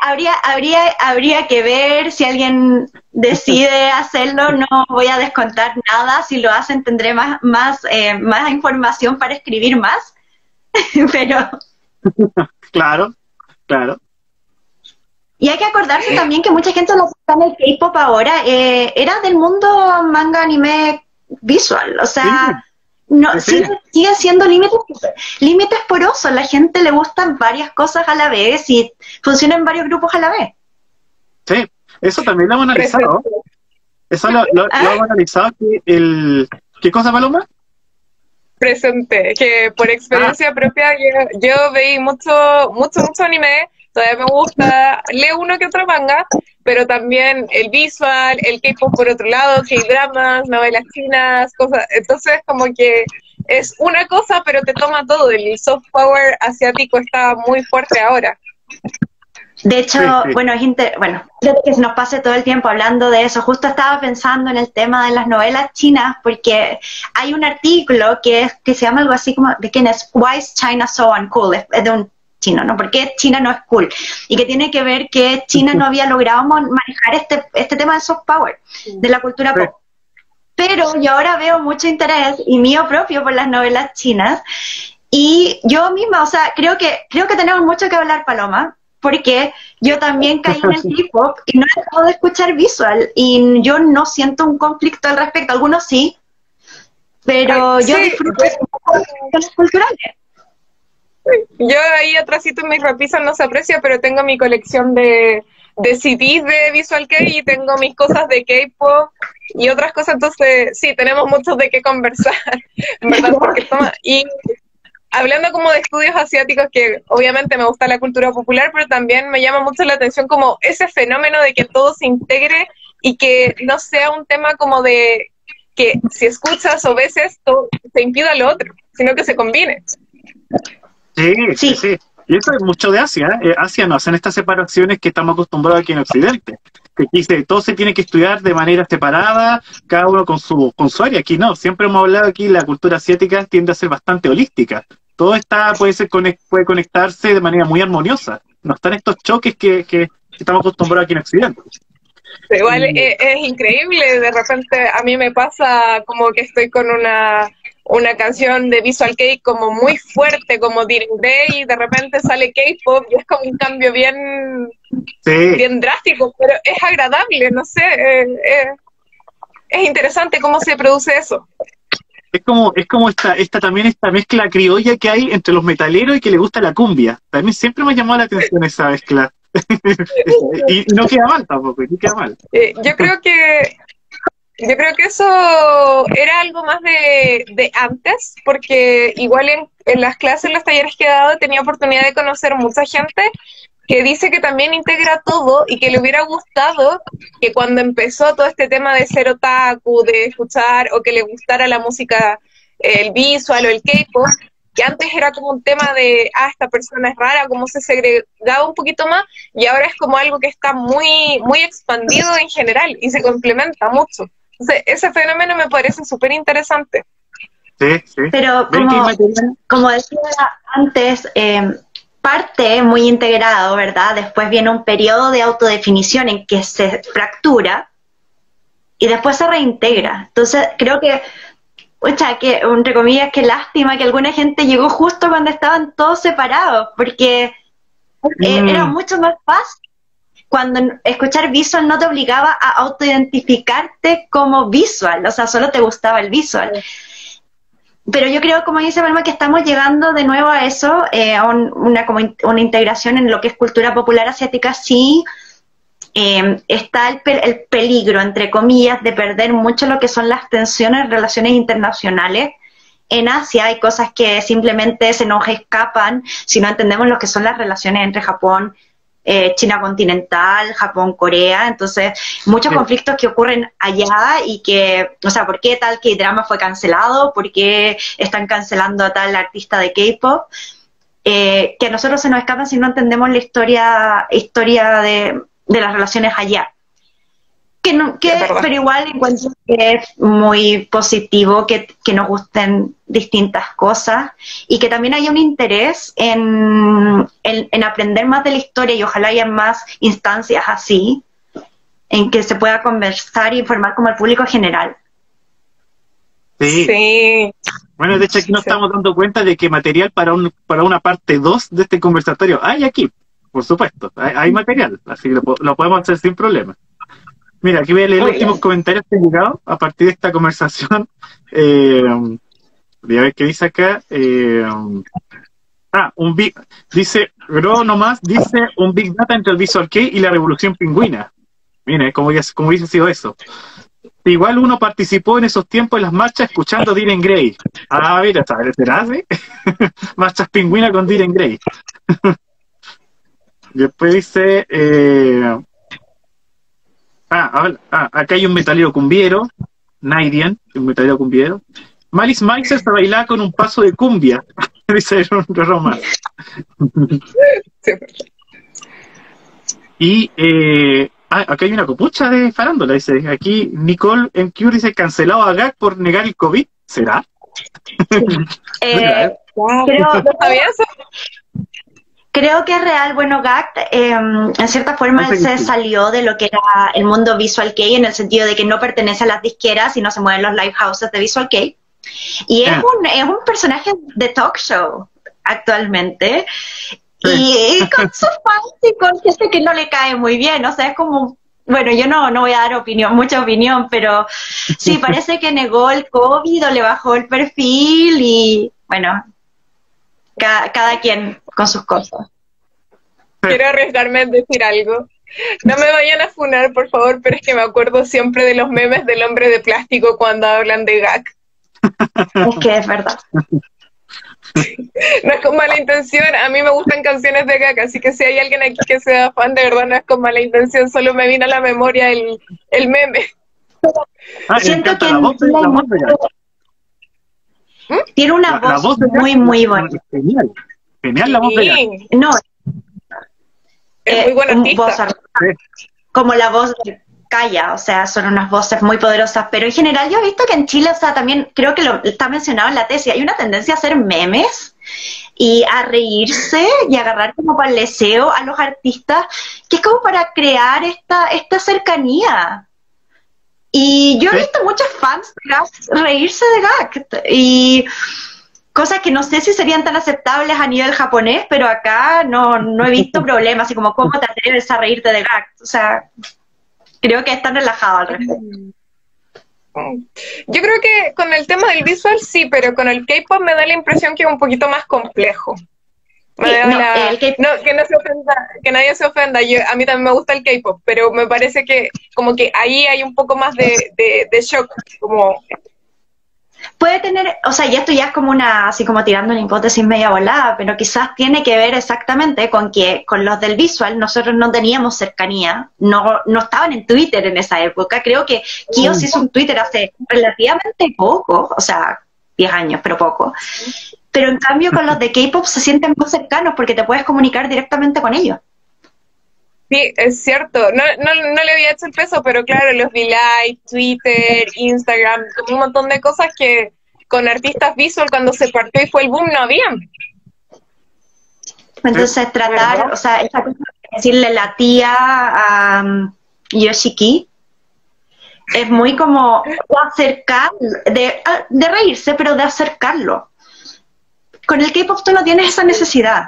habría, habría, habría que ver si alguien decide hacerlo, no voy a descontar nada, si lo hacen tendré más, más, eh, más información para escribir más, pero... claro, Claro. Y hay que acordarse también que mucha gente lo que está en el K-pop ahora eh, era del mundo manga, anime, visual. O sea, no sigue, siendo límites límites porosos. La gente le gustan varias cosas a la vez y funcionan varios grupos a la vez. Sí, eso también lo hemos analizado. Eso lo, lo, ¿Ah? hemos analizado. el, ¿Qué cosa, Paloma? Presente, que por experiencia ah. propia yo, yo, veí mucho, mucho, mucho anime, todavía me gusta, leo uno que otro manga, pero también el visual, el K-pop por otro lado, K-dramas, novelas chinas, cosas. Entonces, como que es una cosa, pero te toma todo. El soft power asiático está muy fuerte ahora. De hecho, bueno, es inter bueno, que se nos pase todo el tiempo hablando de eso. Justo estaba pensando en el tema de las novelas chinas, porque hay un artículo que, es, que se llama algo así como, ¿de quién es? Why is China so uncool? Es, de un chino, ¿no? ¿Por qué China no es cool? Y que tiene que ver que China no había logrado manejar este, este tema de soft power, de la cultura pop. Pero yo ahora veo mucho interés, y mío propio, por las novelas chinas, y yo misma, o sea, creo que, creo que tenemos mucho que hablar, Paloma, porque yo también caí en el hip hop y no he dejado de escuchar visual y yo no siento un conflicto al respecto, algunos sí, pero yo disfruto de las culturales. Yo ahí atrásito en mis repisas no se aprecia, pero tengo mi colección de, de CDs de Visual K y tengo mis cosas de K-pop y otras cosas, entonces sí, tenemos mucho de qué conversar, ¿verdad? Porque toma, y hablando como de estudios asiáticos, que obviamente me gusta la cultura popular, pero también me llama mucho la atención como ese fenómeno de que todo se integre y que no sea un tema como de que si escuchas o ves esto, se impida lo otro, sino que se combine. Sí, sí, sí. Y eso es mucho de Asia. ¿eh? Asia no hacen estas separaciones que estamos acostumbrados aquí en Occidente. Dice, todo se tiene que estudiar de manera separada, cada uno con su, con su área. Aquí no, siempre hemos hablado aquí, la cultura asiática tiende a ser bastante holística todo está puede ser puede conectarse de manera muy armoniosa. No están estos choques que, que estamos acostumbrados aquí en Occidente. Igual es, increíble, de repente a mí me pasa como que estoy con una, una canción de Visual Cake como muy fuerte, como Diring Day, y de repente sale K-pop y es como un cambio bien, bien drástico, pero es agradable, no sé, eh, eh, es interesante cómo se produce eso es como, es como esta, esta también esta mezcla criolla que hay entre los metaleros y que le gusta la cumbia. También siempre me ha llamado la atención esa mezcla. y no queda mal tampoco, no queda mal. Eh, yo creo que yo creo que eso era algo más de, de antes, porque igual en, en, las clases, en los talleres que he dado, tenía oportunidad de conocer mucha gente que dice que también integra todo y que le hubiera gustado que cuando empezó todo este tema de ser otaku, de escuchar o que le gustara la música, el visual o el K-pop, que antes era como un tema de, ah, esta persona es rara, como se segregaba un poquito más, y ahora es como algo que está muy, muy expandido en general y se complementa mucho. Entonces, ese fenómeno me parece súper interesante. Sí, sí. Pero como, como decía antes, eh, parte muy integrado, ¿verdad? Después viene un periodo de autodefinición en que se fractura y después se reintegra. Entonces, creo que, sea, que entre comillas, qué lástima que alguna gente llegó justo cuando estaban todos separados, porque eh, mm. era mucho más fácil. Cuando escuchar visual no te obligaba a autoidentificarte como visual, o sea, solo te gustaba el visual pero yo creo, como dice Palma, que estamos llegando de nuevo a eso, eh, a una, como una integración en lo que es cultura popular asiática, sí eh, está el, el, peligro, entre comillas, de perder mucho lo que son las tensiones, relaciones internacionales. En Asia hay cosas que simplemente se nos escapan si no entendemos lo que son las relaciones entre Japón, eh, China continental, Japón, Corea, entonces muchos conflictos que ocurren allá y que, o sea, ¿por qué tal que drama fue cancelado? ¿Por qué están cancelando a tal artista de K-pop? Eh, que a nosotros se nos escapan si no entendemos la historia, historia de, de las relaciones allá. Que no, que, pero igual encuentro que es muy positivo que, nos gusten distintas cosas y que también haya un interés en, en, aprender más de la historia y ojalá haya más instancias así en que se pueda conversar y informar como el público general. Sí. Bueno, de hecho aquí nos estamos dando cuenta de que material para, un, para una parte 2 de este conversatorio hay aquí, por supuesto, hay, material, así que lo podemos hacer sin problema. Mira, aquí voy a leer los últimos comentarios que han llegado a partir de esta conversación. Eh, voy a ver qué dice acá. Eh, ah, un big, dice, Gro nomás, dice un Big Data entre el Visual Key y la Revolución Pingüina. Mira, como, como hubiese sido eso. Igual uno participó en esos tiempos en las marchas escuchando Dylan Gray. Ah, mira, ¿será así? Marchas pingüina con Dylan Gray. Después dice. Eh, ah, ah, acá hay un metalero cumbiero. Naidian, un metalero cumbiero. Malice Miser se bailaba con un paso de cumbia. dice Roma. y eh, ah, acá hay una copucha de farándula. Dice aquí Nicole MQ dice cancelado a Gag por negar el COVID. ¿Será? Eh, creo, que es real. Bueno, Gag em, en cierta forma se salió de lo que era el mundo Visual Kei en el sentido de que no pertenece a las disqueras y no se mueven los live houses de Visual Kei. Y es, ah. un, es un personaje de talk show actualmente. Y, con sus fans y con gente que no le cae muy bien. O sea, es como bueno, yo no, no voy a dar opinión, mucha opinión, pero sí, parece que negó el COVID o le bajó el perfil y bueno, cada, quien con sus cosas. Quiero arriesgarme a decir algo. No me vayan a funar, por favor, pero es que me acuerdo siempre de los memes del hombre de plástico cuando hablan de GAC. Es que es verdad. no es con mala intención, a mí me gustan canciones de Gaga, así que si hay alguien aquí que sea fan, de verdad no es con mala intención, solo me vino a la memoria el, el meme. Ah, Siento que tiene una voz, muy, muy bonita. Genial, genial la voz de No, es muy buena artista. como la voz de calla, o sea, son unas voces muy poderosas, pero en general yo he visto que en Chile, o sea, también creo que lo está mencionado en la tesis, hay una tendencia a hacer memes y a reírse y agarrar como para el deseo a los artistas, que es como para crear esta, esta cercanía. Y yo he visto muchos fans de reírse de Gak y cosas que no sé si serían tan aceptables a nivel japonés, pero acá no, no he visto problemas, así como cómo te atreves a reírte de Gak. O sea, creo que están relajados al respecto. Yo creo que con el tema del visual sí, pero con el K-pop me da la impresión que es un poquito más complejo. No, que no se ofenda, que nadie se ofenda. Yo, a mí también me gusta el K-pop, pero me parece que como que ahí hay un poco más de, de, de shock, como puede tener, o sea, y esto ya es como una, así como tirando una hipótesis media volada, pero quizás tiene que ver exactamente con que con los del visual nosotros no teníamos cercanía, no, no estaban en Twitter en esa época. Creo que Kios hizo un Twitter hace relativamente poco, o sea, 10 años, pero poco. Pero en cambio con los de K-pop se sienten más cercanos porque te puedes comunicar directamente con ellos. Sí, es cierto. No, no, no le había hecho el peso, pero claro, los V-Live, Twitter, Instagram, un montón de cosas que con artistas visual cuando se partió y fue el boom no habían. Entonces tratar, o sea, esa cosa de decirle la tía a um, Yoshiki es muy como acercar, de, de reírse, pero de acercarlo. Con el K-pop tú no tienes esa necesidad.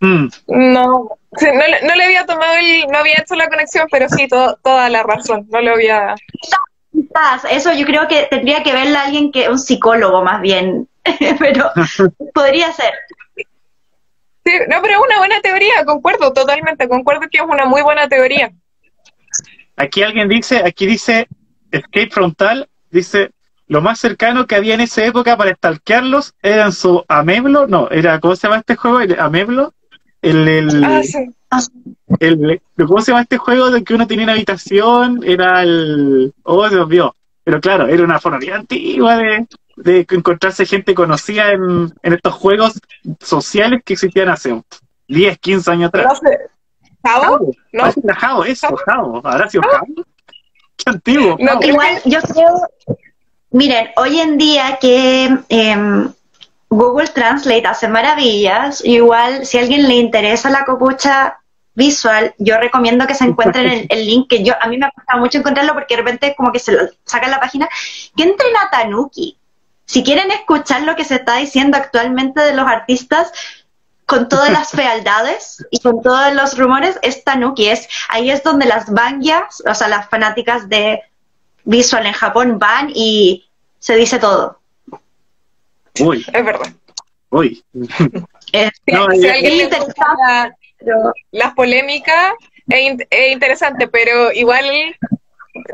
Mm. No, no, le había tomado el, no había hecho la conexión, pero sí, toda la razón, no lo había... Eso yo creo que tendría que verla alguien que, un psicólogo más bien, pero podría ser. Sí, no, pero es una buena teoría, concuerdo totalmente, concuerdo que es una muy buena teoría. Aquí alguien dice, aquí dice Escape Frontal, dice, lo más cercano que había en esa época para stalkearlos eran su Ameblo, no, era, ¿cómo se llama este juego? El Ameblo, el, el, ah, el, ¿Cómo se llama este juego de que uno tenía una habitación? Era el. Oh, Dios mío. Pero claro, era una forma bien antigua de, de encontrarse gente conocida en, en, estos juegos sociales que existían hace 10, 15 años atrás. ¿Javo? No. Javo, eso, Javo. ¿Habrá sido Javo? Qué antiguo. igual, yo creo. Miren, hoy en día que. Eh, Google Translate hace maravillas. Igual, si a alguien le interesa la copucha visual, yo recomiendo que se encuentren el, link, que yo a mí me ha costado mucho encontrarlo porque de repente como que se lo saca en la página, que entren a Tanuki. Si quieren escuchar lo que se está diciendo actualmente de los artistas, con todas las fealdades y con todos los rumores, es Tanuki. Es, ahí es donde las bangias, o sea, las fanáticas de visual en Japón van y se dice todo. Uy. Es verdad. Uy. Eh, si alguien le gusta las polémicas, es, interesante, pero igual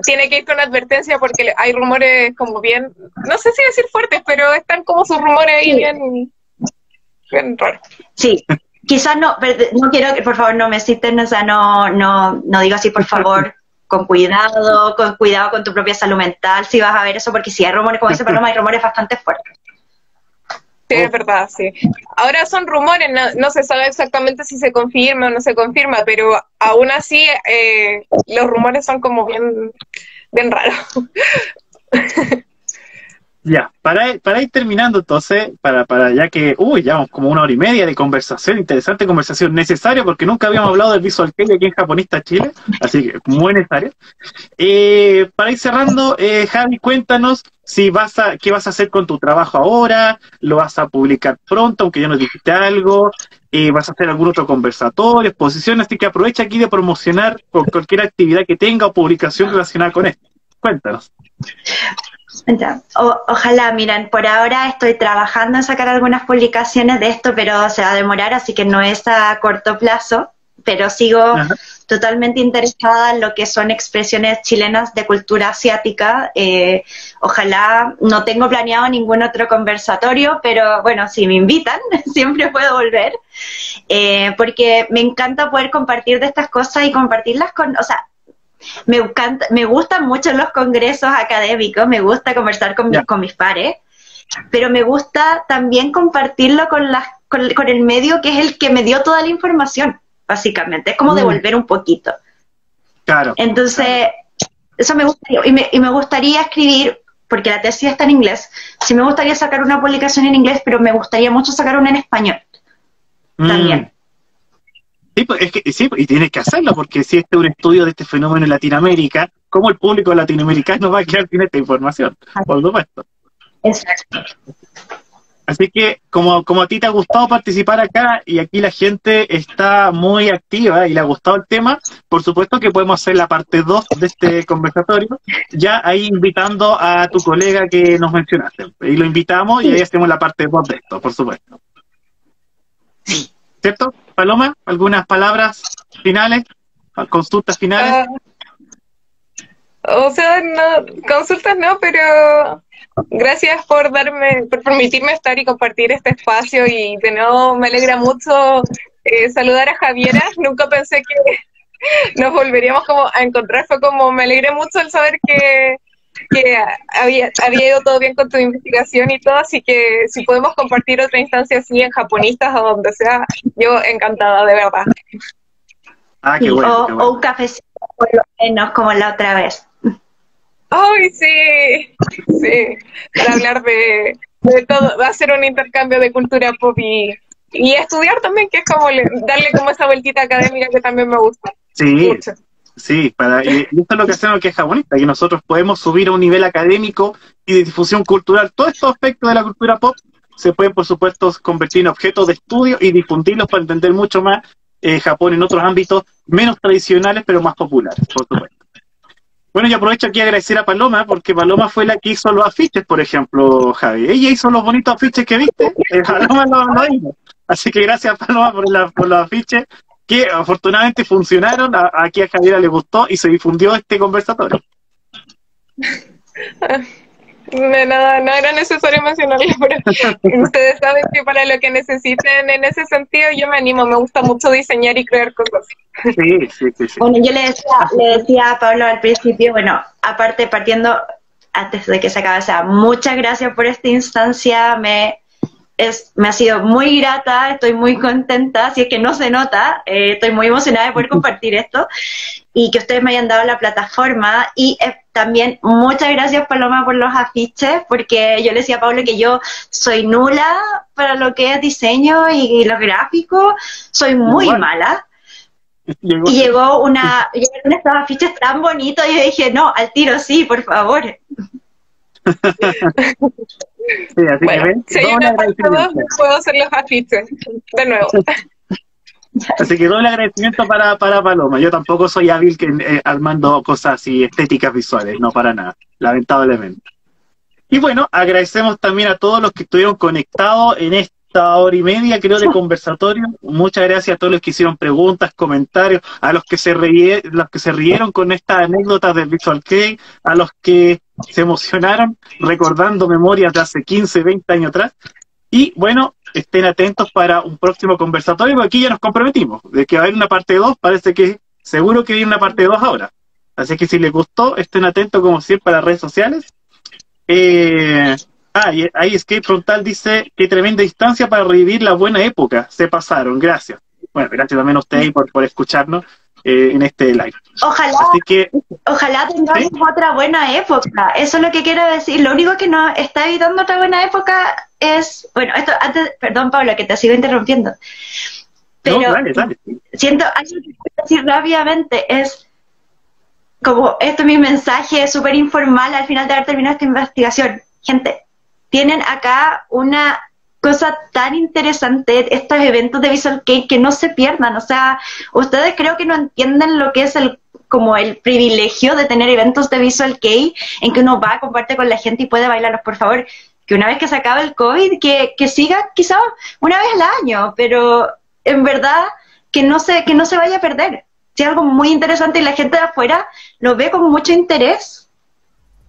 tiene que ir con advertencia porque hay rumores como bien, no sé si decir fuertes, pero están como sus rumores ahí bien, bien raros. Sí, quizás no, no quiero que por favor no me citen, o sea, no, no, no digo así, por favor, con cuidado, con cuidado con tu propia salud mental, si vas a ver eso, porque si hay rumores, como dice Paloma, hay rumores bastante fuertes. Sí, es verdad, sí. Ahora son rumores, no, se sabe exactamente si se confirma o no se confirma, pero aún así eh, los rumores son como bien, bien raros. Ya, para, para ir terminando entonces, para, para ya que, uy, ya como una hora y media de conversación, interesante conversación, necesaria porque nunca habíamos hablado del Visual Kei aquí en Japonista Chile, así que muy necesario. Eh, para ir cerrando, eh, Javi, cuéntanos si vas a, qué vas a hacer con tu trabajo ahora, lo vas a publicar pronto, aunque ya nos dijiste algo, eh, vas a hacer algún otro conversatorio, exposición, así que aprovecha aquí de promocionar cualquier actividad que tenga o publicación relacionada con esto. Cuéntanos ojalá, miren, por ahora estoy trabajando en sacar algunas publicaciones de esto, pero se va a demorar, así que no es a corto plazo, pero sigo totalmente interesada en lo que son expresiones chilenas de cultura asiática. Eh, ojalá, no tengo planeado ningún otro conversatorio, pero bueno, si me invitan, siempre puedo volver, eh, porque me encanta poder compartir de estas cosas y compartirlas con, o sea, me, encanta, me gustan mucho los congresos académicos, me gusta conversar con, con mis pares, pero me gusta también compartirlo con, las, con, el medio que es el que me dio toda la información, básicamente. Es como mm. devolver un poquito. Claro. Entonces, eso me gustaría. Y me, y me gustaría escribir, porque la tesis está en inglés, sí me gustaría sacar una publicación en inglés, pero me gustaría mucho sacar una en español. Mm. También. Sí, pues, es que, sí, y tienes que hacerlo, porque si este es un estudio de este fenómeno en Latinoamérica, ¿cómo el público latinoamericano va a quedar sin esta información? Por supuesto. Exacto. Así que, como, como a ti te ha gustado participar acá y aquí la gente está muy activa y le ha gustado el tema, por supuesto que podemos hacer la parte 2 de este conversatorio, ya ahí invitando a tu colega que nos mencionaste. Y lo invitamos y ahí hacemos la parte 2 de esto, por supuesto. Sí. ¿Cierto? Paloma, ¿algunas palabras finales? ¿Consultas finales? Ah, o sea, no, consultas no, pero gracias por darme, por permitirme estar y compartir este espacio y de nuevo me alegra mucho eh, saludar a Javiera. Nunca pensé que nos volveríamos como a encontrar, fue como me alegré mucho el saber que que había, había ido todo bien con tu investigación y todo, así que si podemos compartir otra instancia así en japonistas o donde sea, yo encantada, de verdad. Ah, qué bueno, o, un cafecito por lo menos como la otra vez. Ay, sí, sí, para hablar de, de todo, va a ser un intercambio de cultura pop y, y estudiar también, que es como darle como esa vueltita académica que también me gusta. Sí, mucho. Sí, para, y esto es lo que hacemos que es japonista, que nosotros podemos subir a un nivel académico y de difusión cultural. Todos estos aspectos de la cultura pop se pueden, por supuesto, convertir en objetos de estudio y difundirlos para entender mucho más eh, Japón en otros ámbitos menos tradicionales, pero más populares, por supuesto. Bueno, yo aprovecho aquí a agradecer a Paloma, porque Paloma fue la que hizo los afiches, por ejemplo, Javi. Ella hizo los bonitos afiches que viste, eh, Paloma lo, hizo. Así que gracias, Paloma, por, la, por los afiches que afortunadamente funcionaron, aquí a Javiera le gustó y se difundió este conversatorio. nada, no era necesario mencionarlo, pero ustedes saben que para lo que necesiten en ese sentido yo me animo, me gusta mucho diseñar y crear cosas. Sí, sí, sí. Bueno, yo le decía, le decía a Pablo al principio, bueno, aparte partiendo, antes de que se acabe, o sea, muchas gracias por esta instancia, me es, me ha sido muy grata, estoy muy contenta, si es que no se nota, eh, estoy muy emocionada de poder compartir esto y que ustedes me hayan dado la plataforma y eh, también muchas gracias Paloma por los afiches porque yo le decía a Pablo que yo soy nula para lo que es diseño y, los gráficos, soy muy mala. Y llegó una, llegaron estos afiches tan bonitos y yo dije, no, al tiro sí, por favor. Sí, así que ven, puedo hacer los afiches de nuevo. Así que doble agradecimiento para, para Paloma. Yo tampoco soy hábil que, eh, armando cosas así estéticas visuales, no para nada, lamentablemente. Y bueno, agradecemos también a todos los que estuvieron conectados en este hora y media, creo, de conversatorio. Muchas gracias a todos los que hicieron preguntas, comentarios, a los que se, los que se rieron con estas anécdotas del Visual Kei, a los que se emocionaron recordando memorias de hace 15, 20 años atrás. Y bueno, estén atentos para un próximo conversatorio, porque aquí ya nos comprometimos, de que va a haber una parte 2, parece que seguro que hay una parte 2 ahora. Así que si les gustó, estén atentos como siempre a las redes sociales. Eh, ah, y ahí Escape Frontal dice, qué tremenda distancia para revivir la buena época, se pasaron, gracias. Bueno, gracias también a ustedes por, por escucharnos eh, en este live. Ojalá, ojalá tengamos otra buena época. Eso es lo que quiero decir. Lo único que nos está evitando otra buena época es, bueno, esto antes, perdón Pablo, que te sigo interrumpiendo. Pero siento algo que quiero decir rápidamente es como esto es mi mensaje súper informal al final de haber terminado esta investigación. Gente, tienen acá una cosa tan interesante, estos eventos de Visual Cake, que no se pierdan. O sea, ustedes creo que no entienden lo que es el como el privilegio de tener eventos de Visual Cake en que uno va, comparte con la gente y puede bailarlos, por favor. Que una vez que se acabe el COVID, que, que siga quizás una vez al año, pero en verdad que no se, que no se vaya a perder. Si algo muy interesante y la gente de afuera lo ve con mucho interés.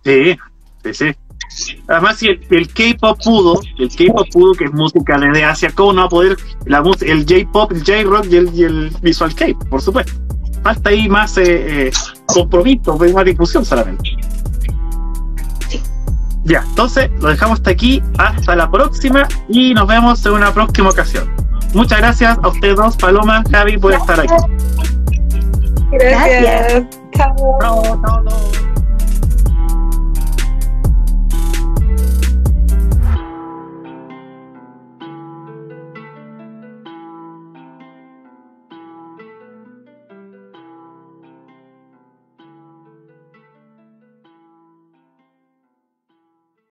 Sí, sí, sí. Además, si el, K-pop pudo, el K-pop pudo, que es música desde Asia, ¿cómo no va a poder la el J-pop, el J-rock y el, visual K, por supuesto? Falta ahí más eh, eh, compromiso, más difusión solamente. Ya, entonces lo dejamos hasta aquí, hasta la próxima y nos vemos en una próxima ocasión. Muchas gracias a ustedes dos, Paloma, Javi, por estar aquí. Gracias. Chao. Chao, chao.